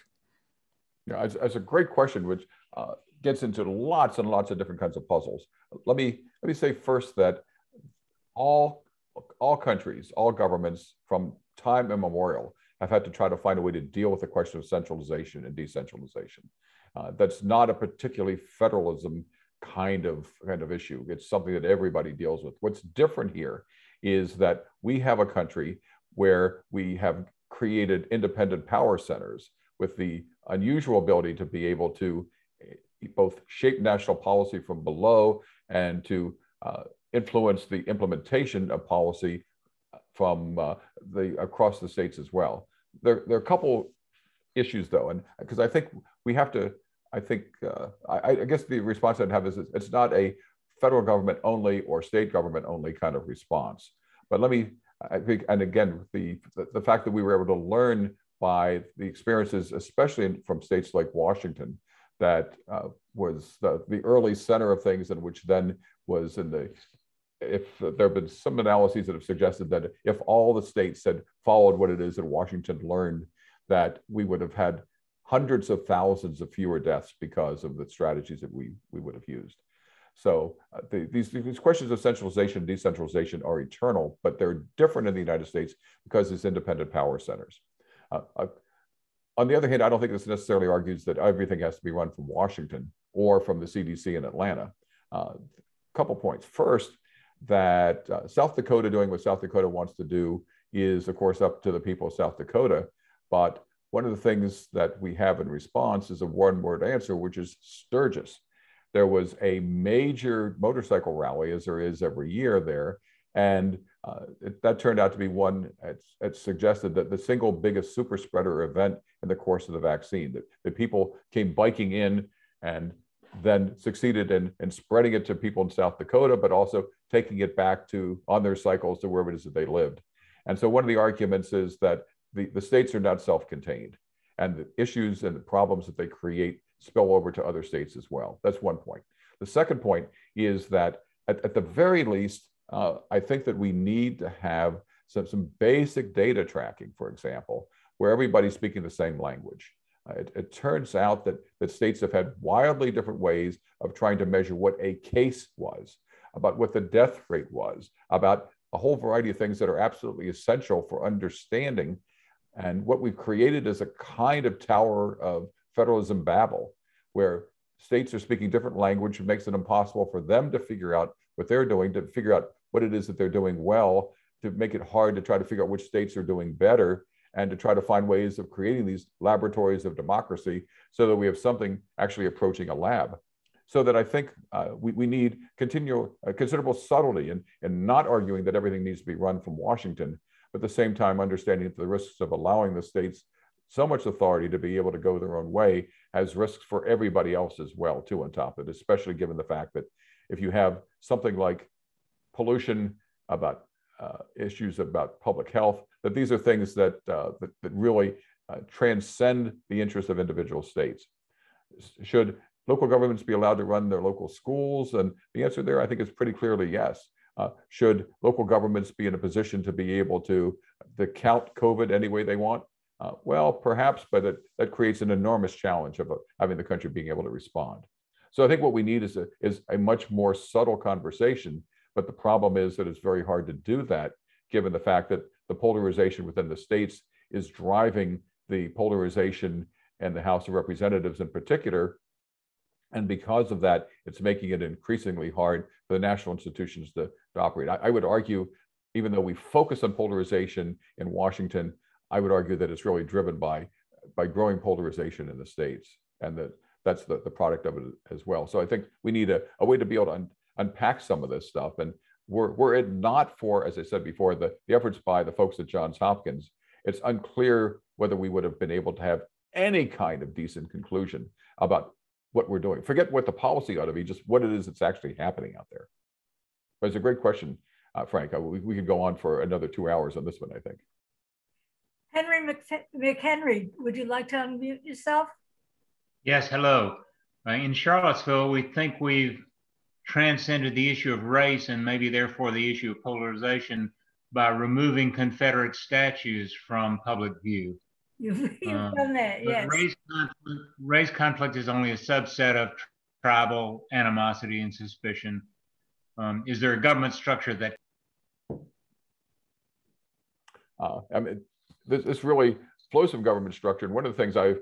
Yeah, it's, it's a great question, which uh, gets into lots and lots of different kinds of puzzles. Let me let me say first that all all countries, all governments from time immemorial have had to try to find a way to deal with the question of centralization and decentralization. Uh, that's not a particularly federalism kind of kind of issue. It's something that everybody deals with. What's different here is that we have a country where we have created independent power centers with the unusual ability to be able to eh, both shape national policy from below and to uh, influence the implementation of policy from uh, the across the states as well. There, there are a couple issues though, and because I think we have to, I think, uh, I, I, guess the response I'd have is it's not a federal government only or state government only kind of response. But let me, I think, and again, the, the, fact that we were able to learn by the experiences, especially from states like Washington, that uh, was the, the early center of things and which then was in the if there have been some analyses that have suggested that if all the states had followed what it is that Washington learned, that we would have had hundreds of thousands of fewer deaths because of the strategies that we, we would have used. So uh, the, these, these questions of centralization and decentralization are eternal, but they're different in the United States because it's independent power centers. Uh, uh, on the other hand, I don't think this necessarily argues that everything has to be run from Washington or from the CDC in Atlanta. A uh, couple points. First, that uh, South Dakota doing what South Dakota wants to do is, of course, up to the people of South Dakota. But one of the things that we have in response is a one word answer, which is Sturgis. There was a major motorcycle rally, as there is every year there. And uh, it, that turned out to be one, it's, suggested that the single biggest super spreader event in the course of the vaccine, that, that people came biking in and then succeeded in, in spreading it to people in South Dakota, but also taking it back to on their cycles to wherever it is that they lived. And so one of the arguments is that the, the states are not self-contained and the issues and the problems that they create spill over to other states as well. That's one point. The second point is that at, at the very least, uh, I think that we need to have some, some basic data tracking, for example, where everybody's speaking the same language. It, it, turns out that, that states have had wildly different ways of trying to measure what a case was, about what the death rate was, about a whole variety of things that are absolutely essential for understanding. And what we've created is a kind of tower of federalism babble, where states are speaking different language, it makes it impossible for them to figure out what they're doing, to figure out what it is that they're doing well, to make it hard to try to figure out which states are doing better and to try to find ways of creating these laboratories of democracy so that we have something actually approaching a lab. So that I think uh, we, we need continual, uh, considerable subtlety in, in not arguing that everything needs to be run from Washington, but at the same time understanding the risks of allowing the states so much authority to be able to go their own way has risks for everybody else as well, too, on top of it, especially given the fact that if you have something like pollution, about uh, issues about public health, that these are things that, uh, that, that, really uh, transcend the interests of individual states. Should local governments be allowed to run their local schools? And the answer there, I think, is pretty clearly yes. Uh, should local governments be in a position to be able to, to count COVID any way they want? Uh, well, perhaps, but it, that creates an enormous challenge of uh, having the country being able to respond. So I think what we need is a, is a much more subtle conversation. But the problem is that it's very hard to do that, given the fact that the polarization within the states is driving the polarization and the House of Representatives in particular. And because of that, it's making it increasingly hard for the national institutions to, to operate. I, I would argue, even though we focus on polarization in Washington, I would argue that it's really driven by, by growing polarization in the states and that that's the, the product of it as well. So I think we need a, a way to be able to un, unpack some of this stuff. And were, were it not for, as I said before, the, the efforts by the folks at Johns Hopkins, it's unclear whether we would have been able to have any kind of decent conclusion about what we're doing. Forget what the policy ought to be, just what it is that's actually happening out there. But it's a great question, uh, Frank. Uh, we, we could go on for another two hours on this one, I think. Henry McHenry, would you like to unmute yourself? Yes, hello. Uh, in Charlottesville, we think we've transcended the issue of race and maybe therefore the issue of polarization by removing Confederate statues from public view. You've, (laughs) you've um, done that, yes. Race conflict, race conflict is only a subset of tribal animosity and suspicion. Um, is there a government structure that? Uh, I mean, this, this really flows from government structure. And one of the things I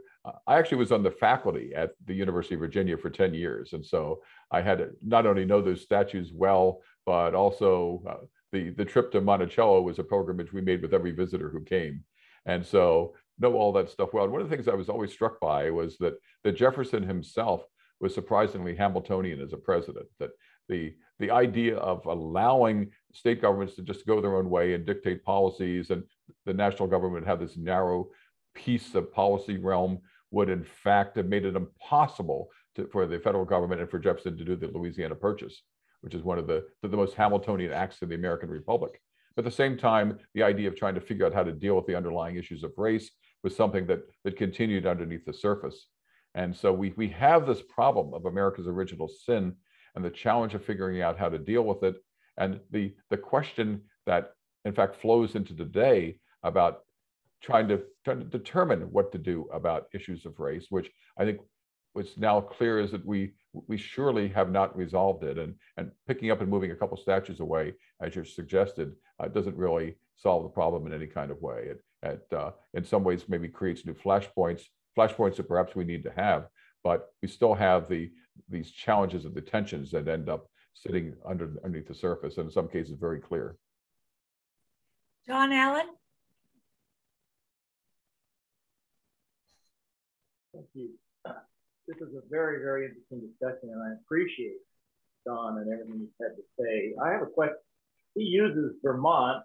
I actually was on the faculty at the University of Virginia for 10 years. And so I had to not only know those statues well, but also uh, the, the trip to Monticello was a pilgrimage we made with every visitor who came. And so know all that stuff well. And one of the things I was always struck by was that, that Jefferson himself was surprisingly Hamiltonian as a president, that the, the idea of allowing state governments to just go their own way and dictate policies and the national government have this narrow piece of policy realm would in fact have made it impossible to, for the federal government and for Jefferson to do the Louisiana Purchase, which is one of the, the, most Hamiltonian acts of the American Republic. But at the same time, the idea of trying to figure out how to deal with the underlying issues of race was something that, that continued underneath the surface. And so we, we have this problem of America's original sin and the challenge of figuring out how to deal with it. And the, the question that, in fact, flows into today about trying to trying to determine what to do about issues of race, which I think what's now clear is that we we surely have not resolved it, and and picking up and moving a couple statues away, as you suggested, uh, doesn't really solve the problem in any kind of way. It, it uh, in some ways maybe creates new flashpoints, flashpoints that perhaps we need to have, but we still have the these challenges and the tensions that end up sitting under underneath the surface, and in some cases very clear. John Allen. Thank you. This is a very, very interesting discussion, and I appreciate Don and everything he's had to say. I have a question. He uses Vermont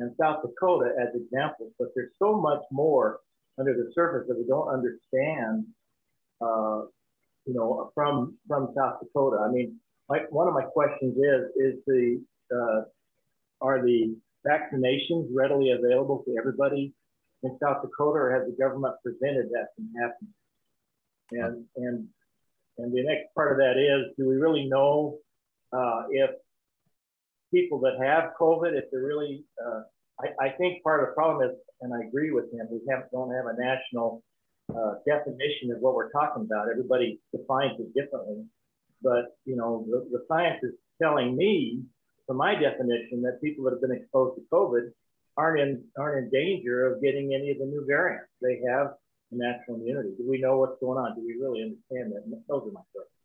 and South Dakota as examples, but there's so much more under the surface that we don't understand, uh, you know, from from South Dakota. I mean, my, one of my questions is: is the uh, are the vaccinations readily available to everybody in South Dakota, or has the government prevented that from happening? And and and the next part of that is, do we really know uh, if people that have COVID, if they're really, uh, I, I, think part of the problem is, and I agree with him, we have, don't have a national uh, definition of what we're talking about. Everybody defines it differently. But, you know, the, the science is telling me, from my definition, that people that have been exposed to COVID aren't in, aren't in danger of getting any of the new variants. They have natural immunity? Do we know what's going on? Do we really understand that? Those are my questions.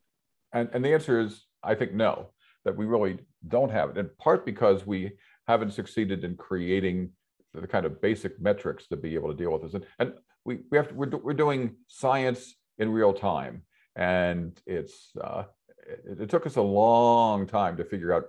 And, and the answer is, I think no, that we really don't have it. In part because we haven't succeeded in creating the kind of basic metrics to be able to deal with this. And, and we, we have to, we're, we're doing science in real time. And it's, uh, it, it took us a long time to figure out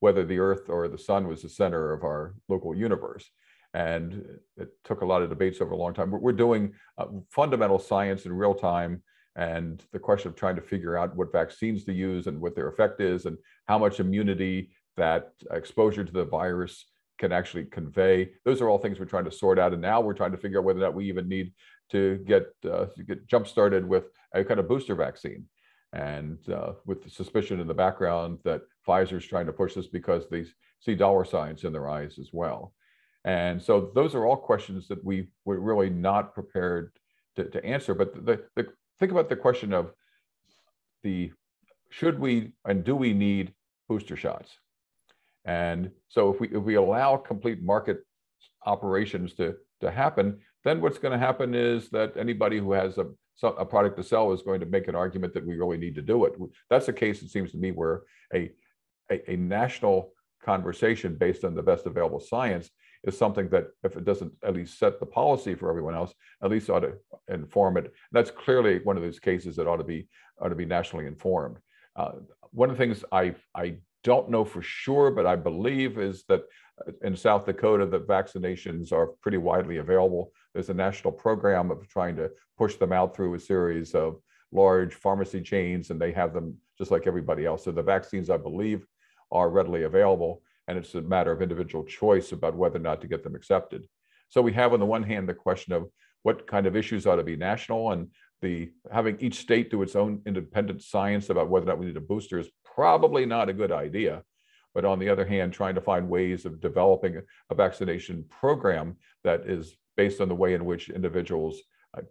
whether the earth or the sun was the center of our local universe and it took a lot of debates over a long time. We're doing uh, fundamental science in real time, and the question of trying to figure out what vaccines to use and what their effect is, and how much immunity that exposure to the virus can actually convey. Those are all things we're trying to sort out, and now we're trying to figure out whether or not we even need to get uh, to get jump started with a kind of booster vaccine. And uh, with the suspicion in the background that Pfizer is trying to push this because they see dollar signs in their eyes as well. And so those are all questions that we were really not prepared to, to answer. But the, the, think about the question of the should we and do we need booster shots? And so if we if we allow complete market operations to, to happen, then what's going to happen is that anybody who has a, a product to sell is going to make an argument that we really need to do it. That's a case, it seems to me, where a, a, a national conversation based on the best available science is something that if it doesn't at least set the policy for everyone else, at least ought to inform it. That's clearly one of those cases that ought to be ought to be nationally informed. Uh, one of the things I I don't know for sure, but I believe is that uh, in South Dakota that vaccinations are pretty widely available. There's a national program of trying to push them out through a series of large pharmacy chains, and they have them just like everybody else. So the vaccines, I believe, are readily available and it's a matter of individual choice about whether or not to get them accepted. So we have on the one hand the question of what kind of issues ought to be national, and the having each state do its own independent science about whether or not we need a booster is probably not a good idea. But on the other hand, trying to find ways of developing a vaccination program that is based on the way in which individuals uh,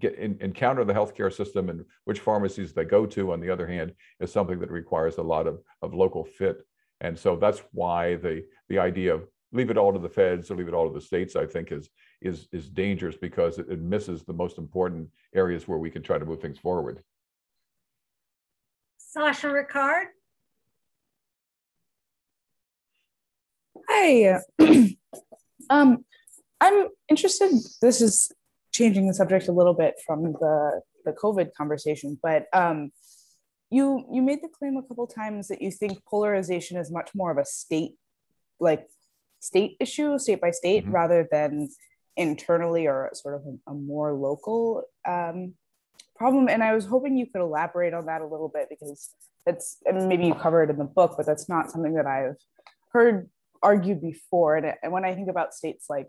get in, encounter the healthcare system and which pharmacies they go to, on the other hand, is something that requires a lot of, of local fit. And so that's why the, the idea of leave it all to the feds or leave it all to the states, I think is, is, is dangerous because it, it misses the most important areas where we can try to move things forward. Sasha Ricard. Hi. (clears throat) um, I'm interested, this is changing the subject a little bit from the, the COVID conversation, but um, you, you made the claim a couple times that you think polarization is much more of a state, like state issue, state by state, mm-hmm. rather than internally or sort of a, a more local um, problem. And I was hoping you could elaborate on that a little bit because that's mean, maybe you cover it in the book, but that's not something that I've heard argued before. And, and when I think about states like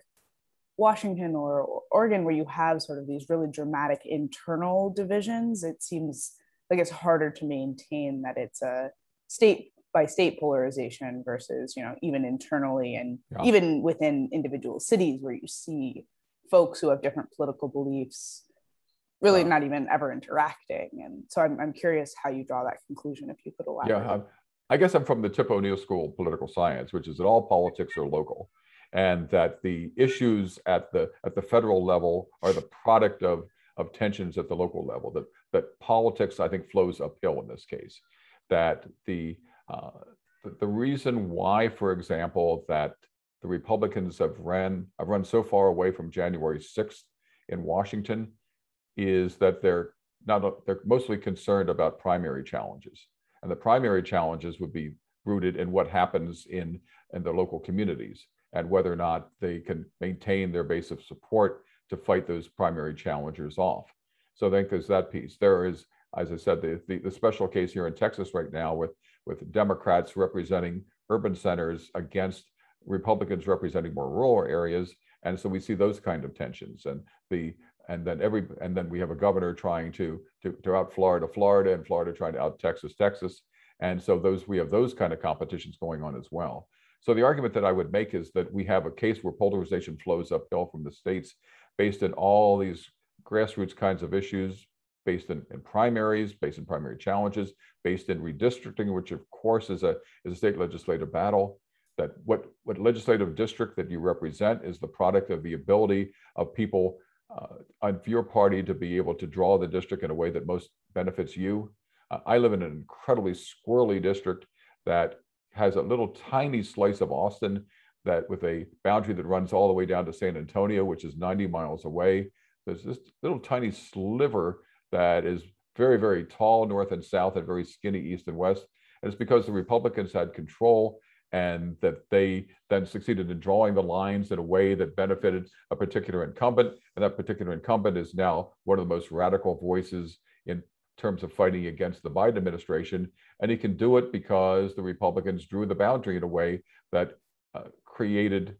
Washington or Oregon, where you have sort of these really dramatic internal divisions, it seems like it's harder to maintain that it's a state by state polarization versus, you know, even internally and yeah. even within individual cities where you see folks who have different political beliefs really yeah. not even ever interacting. And so I'm, I'm curious how you draw that conclusion, if you could elaborate. Yeah, I guess I'm from the Tip O'Neill School of Political Science, which is that all politics are local, and that the issues at the at the federal level are the product of of tensions at the local level. That that politics, I think, flows uphill in this case. That the uh, the, reason why, for example, that the Republicans have ran have run so far away from January 6th in Washington is that they're not they're mostly concerned about primary challenges and the primary challenges would be rooted in what happens in, in the local communities and whether or not they can maintain their base of support to fight those primary challengers off. So I think there's that piece. There is, as I said, the, the, the special case here in Texas right now with, with Democrats representing urban centers against Republicans representing more rural areas. And so we see those kind of tensions. And the and then every and then we have a governor trying to to, to out Florida, Florida, and Florida trying to out Texas, Texas. And so those we have those kind of competitions going on as well. So the argument that I would make is that we have a case where polarization flows uphill from the states based in all these grassroots kinds of issues, based in, in primaries, based in primary challenges, based in redistricting, which of course is a is a state legislative battle. That what what legislative district that you represent is the product of the ability of people uh, for your party to be able to draw the district in a way that most benefits you. Uh, I live in an incredibly squirrely district that has a little tiny slice of Austin that with a boundary that runs all the way down to San Antonio, which is 90 miles away. There's this little tiny sliver that is very, very tall north and south and very skinny east and west. And it's because the Republicans had control and that they then succeeded in drawing the lines in a way that benefited a particular incumbent. And that particular incumbent is now one of the most radical voices in terms of fighting against the Biden administration. And he can do it because the Republicans drew the boundary in a way that uh, created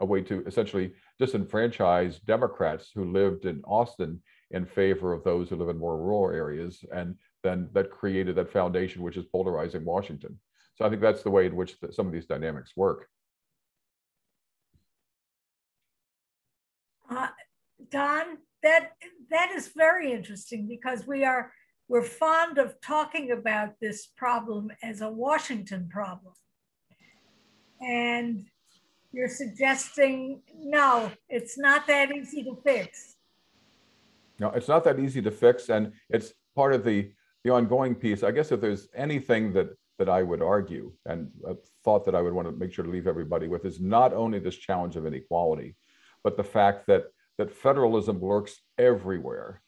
a way to essentially disenfranchise Democrats who lived in Austin in favor of those who live in more rural areas. And then that created that foundation, which is polarizing Washington. So I think that's the way in which the, some of these dynamics work. Uh, Don, that that is very interesting because we are we're fond of talking about this problem as a Washington problem, and you're suggesting no, it's not that easy to fix. No, it's not that easy to fix, and it's part of the the ongoing piece. I guess if there's anything that that I would argue and a thought that I would want to make sure to leave everybody with is not only this challenge of inequality, but the fact that that federalism works everywhere,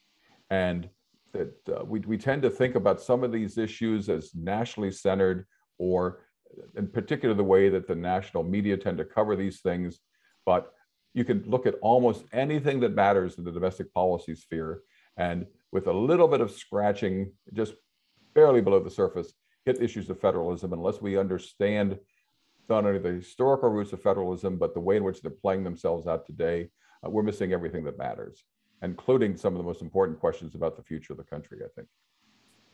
and that uh, we we tend to think about some of these issues as nationally centered, or in particular the way that the national media tend to cover these things, but you can look at almost anything that matters in the domestic policy sphere, and with a little bit of scratching, just barely below the surface, hit issues of federalism unless we understand not only the historical roots of federalism, but the way in which they're playing themselves out today. Uh, we're missing everything that matters. including some of the most important questions about the future of the country, I think.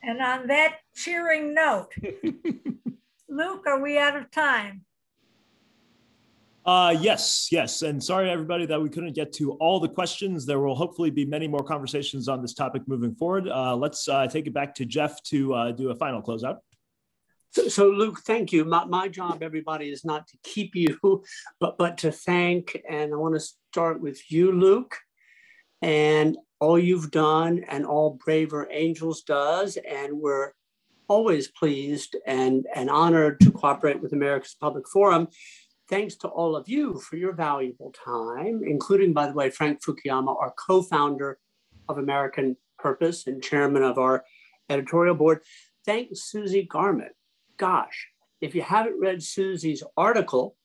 And on that cheering note, (laughs) Luke, are we out of time? Uh, yes, yes. And sorry, everybody, that we couldn't get to all the questions. There will hopefully be many more conversations on this topic moving forward. Uh, let's uh, take it back to Jeff to uh, do a final closeout. So, so, Luke, thank you. My, my job, everybody, is not to keep you, (laughs) but, but to thank. And I want to start with you, Luke, and all you've done and all Braver Angels does. And we're always pleased and, and honored to cooperate with America's Public Forum thanks to all of you for your valuable time, including, by the way, Frank Fukuyama, our co founder of American Purpose and chairman of our editorial board. Thanks, Susie Garment. Gosh, if you haven't read Susie's article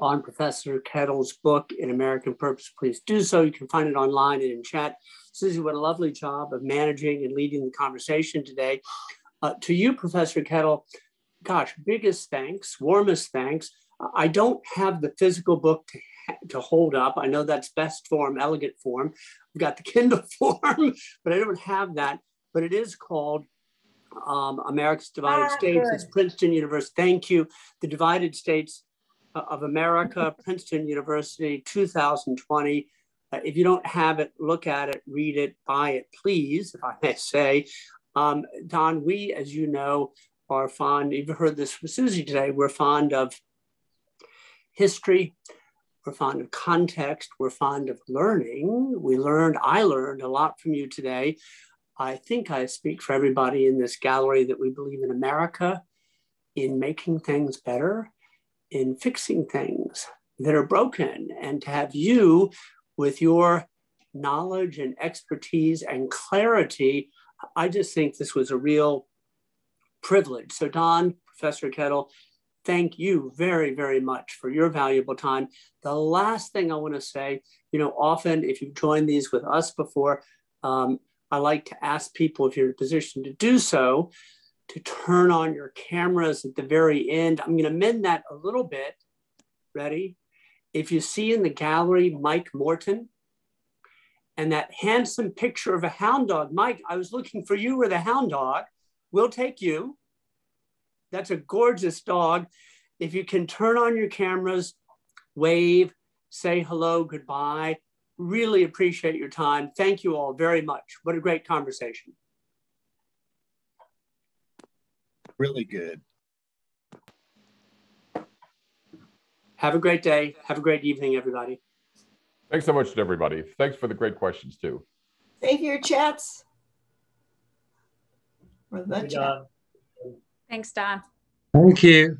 on Professor Kettl's book in American Purpose, please do so. You can find it online and in chat. Susie, what a lovely job of managing and leading the conversation today. Uh, to you, Professor Kettl, gosh, biggest thanks, warmest thanks I don't have the physical book to, to hold up. I know that's best form, elegant form. I've got the Kindle (laughs) form, but I don't have that. But it is called um, America's Divided ah, States. Good. It's Princeton University. Thank you. The Divided States uh, of America, Princeton University, 2020. Uh, if you don't have it, look at it, read it, buy it, please, if I may say. Um, Don, we, as you know, are fond, you've heard this from Susie today, we're fond of history. We're fond of context. We're fond of learning. We learned, I learned a lot from you today. I think I speak for everybody in this gallery that we believe in America, in making things better, in fixing things that are broken, and to have you with your knowledge and expertise and clarity. I just think this was a real privilege. So, Don, Professor Kettl, thank you very, very much for your valuable time. The last thing I want to say, you know, often if you've joined these with us before, um, I like to ask people if you're in a position to do so, to turn on your cameras at the very end. I'm going to mend that a little bit. Ready? If you see in the gallery Mike Morton and that handsome picture of a hound dog, Mike, I was looking for you with a hound dog. We'll take you. That's a gorgeous dog. If you can turn on your cameras, wave, say hello, goodbye. Really appreciate your time. Thank you all very much. What a great conversation. Really good. Have a great day. Have a great evening, everybody. Thanks so much to everybody. Thanks for the great questions, too. Save your chats. For the chat. Thanks, Don. Thank you.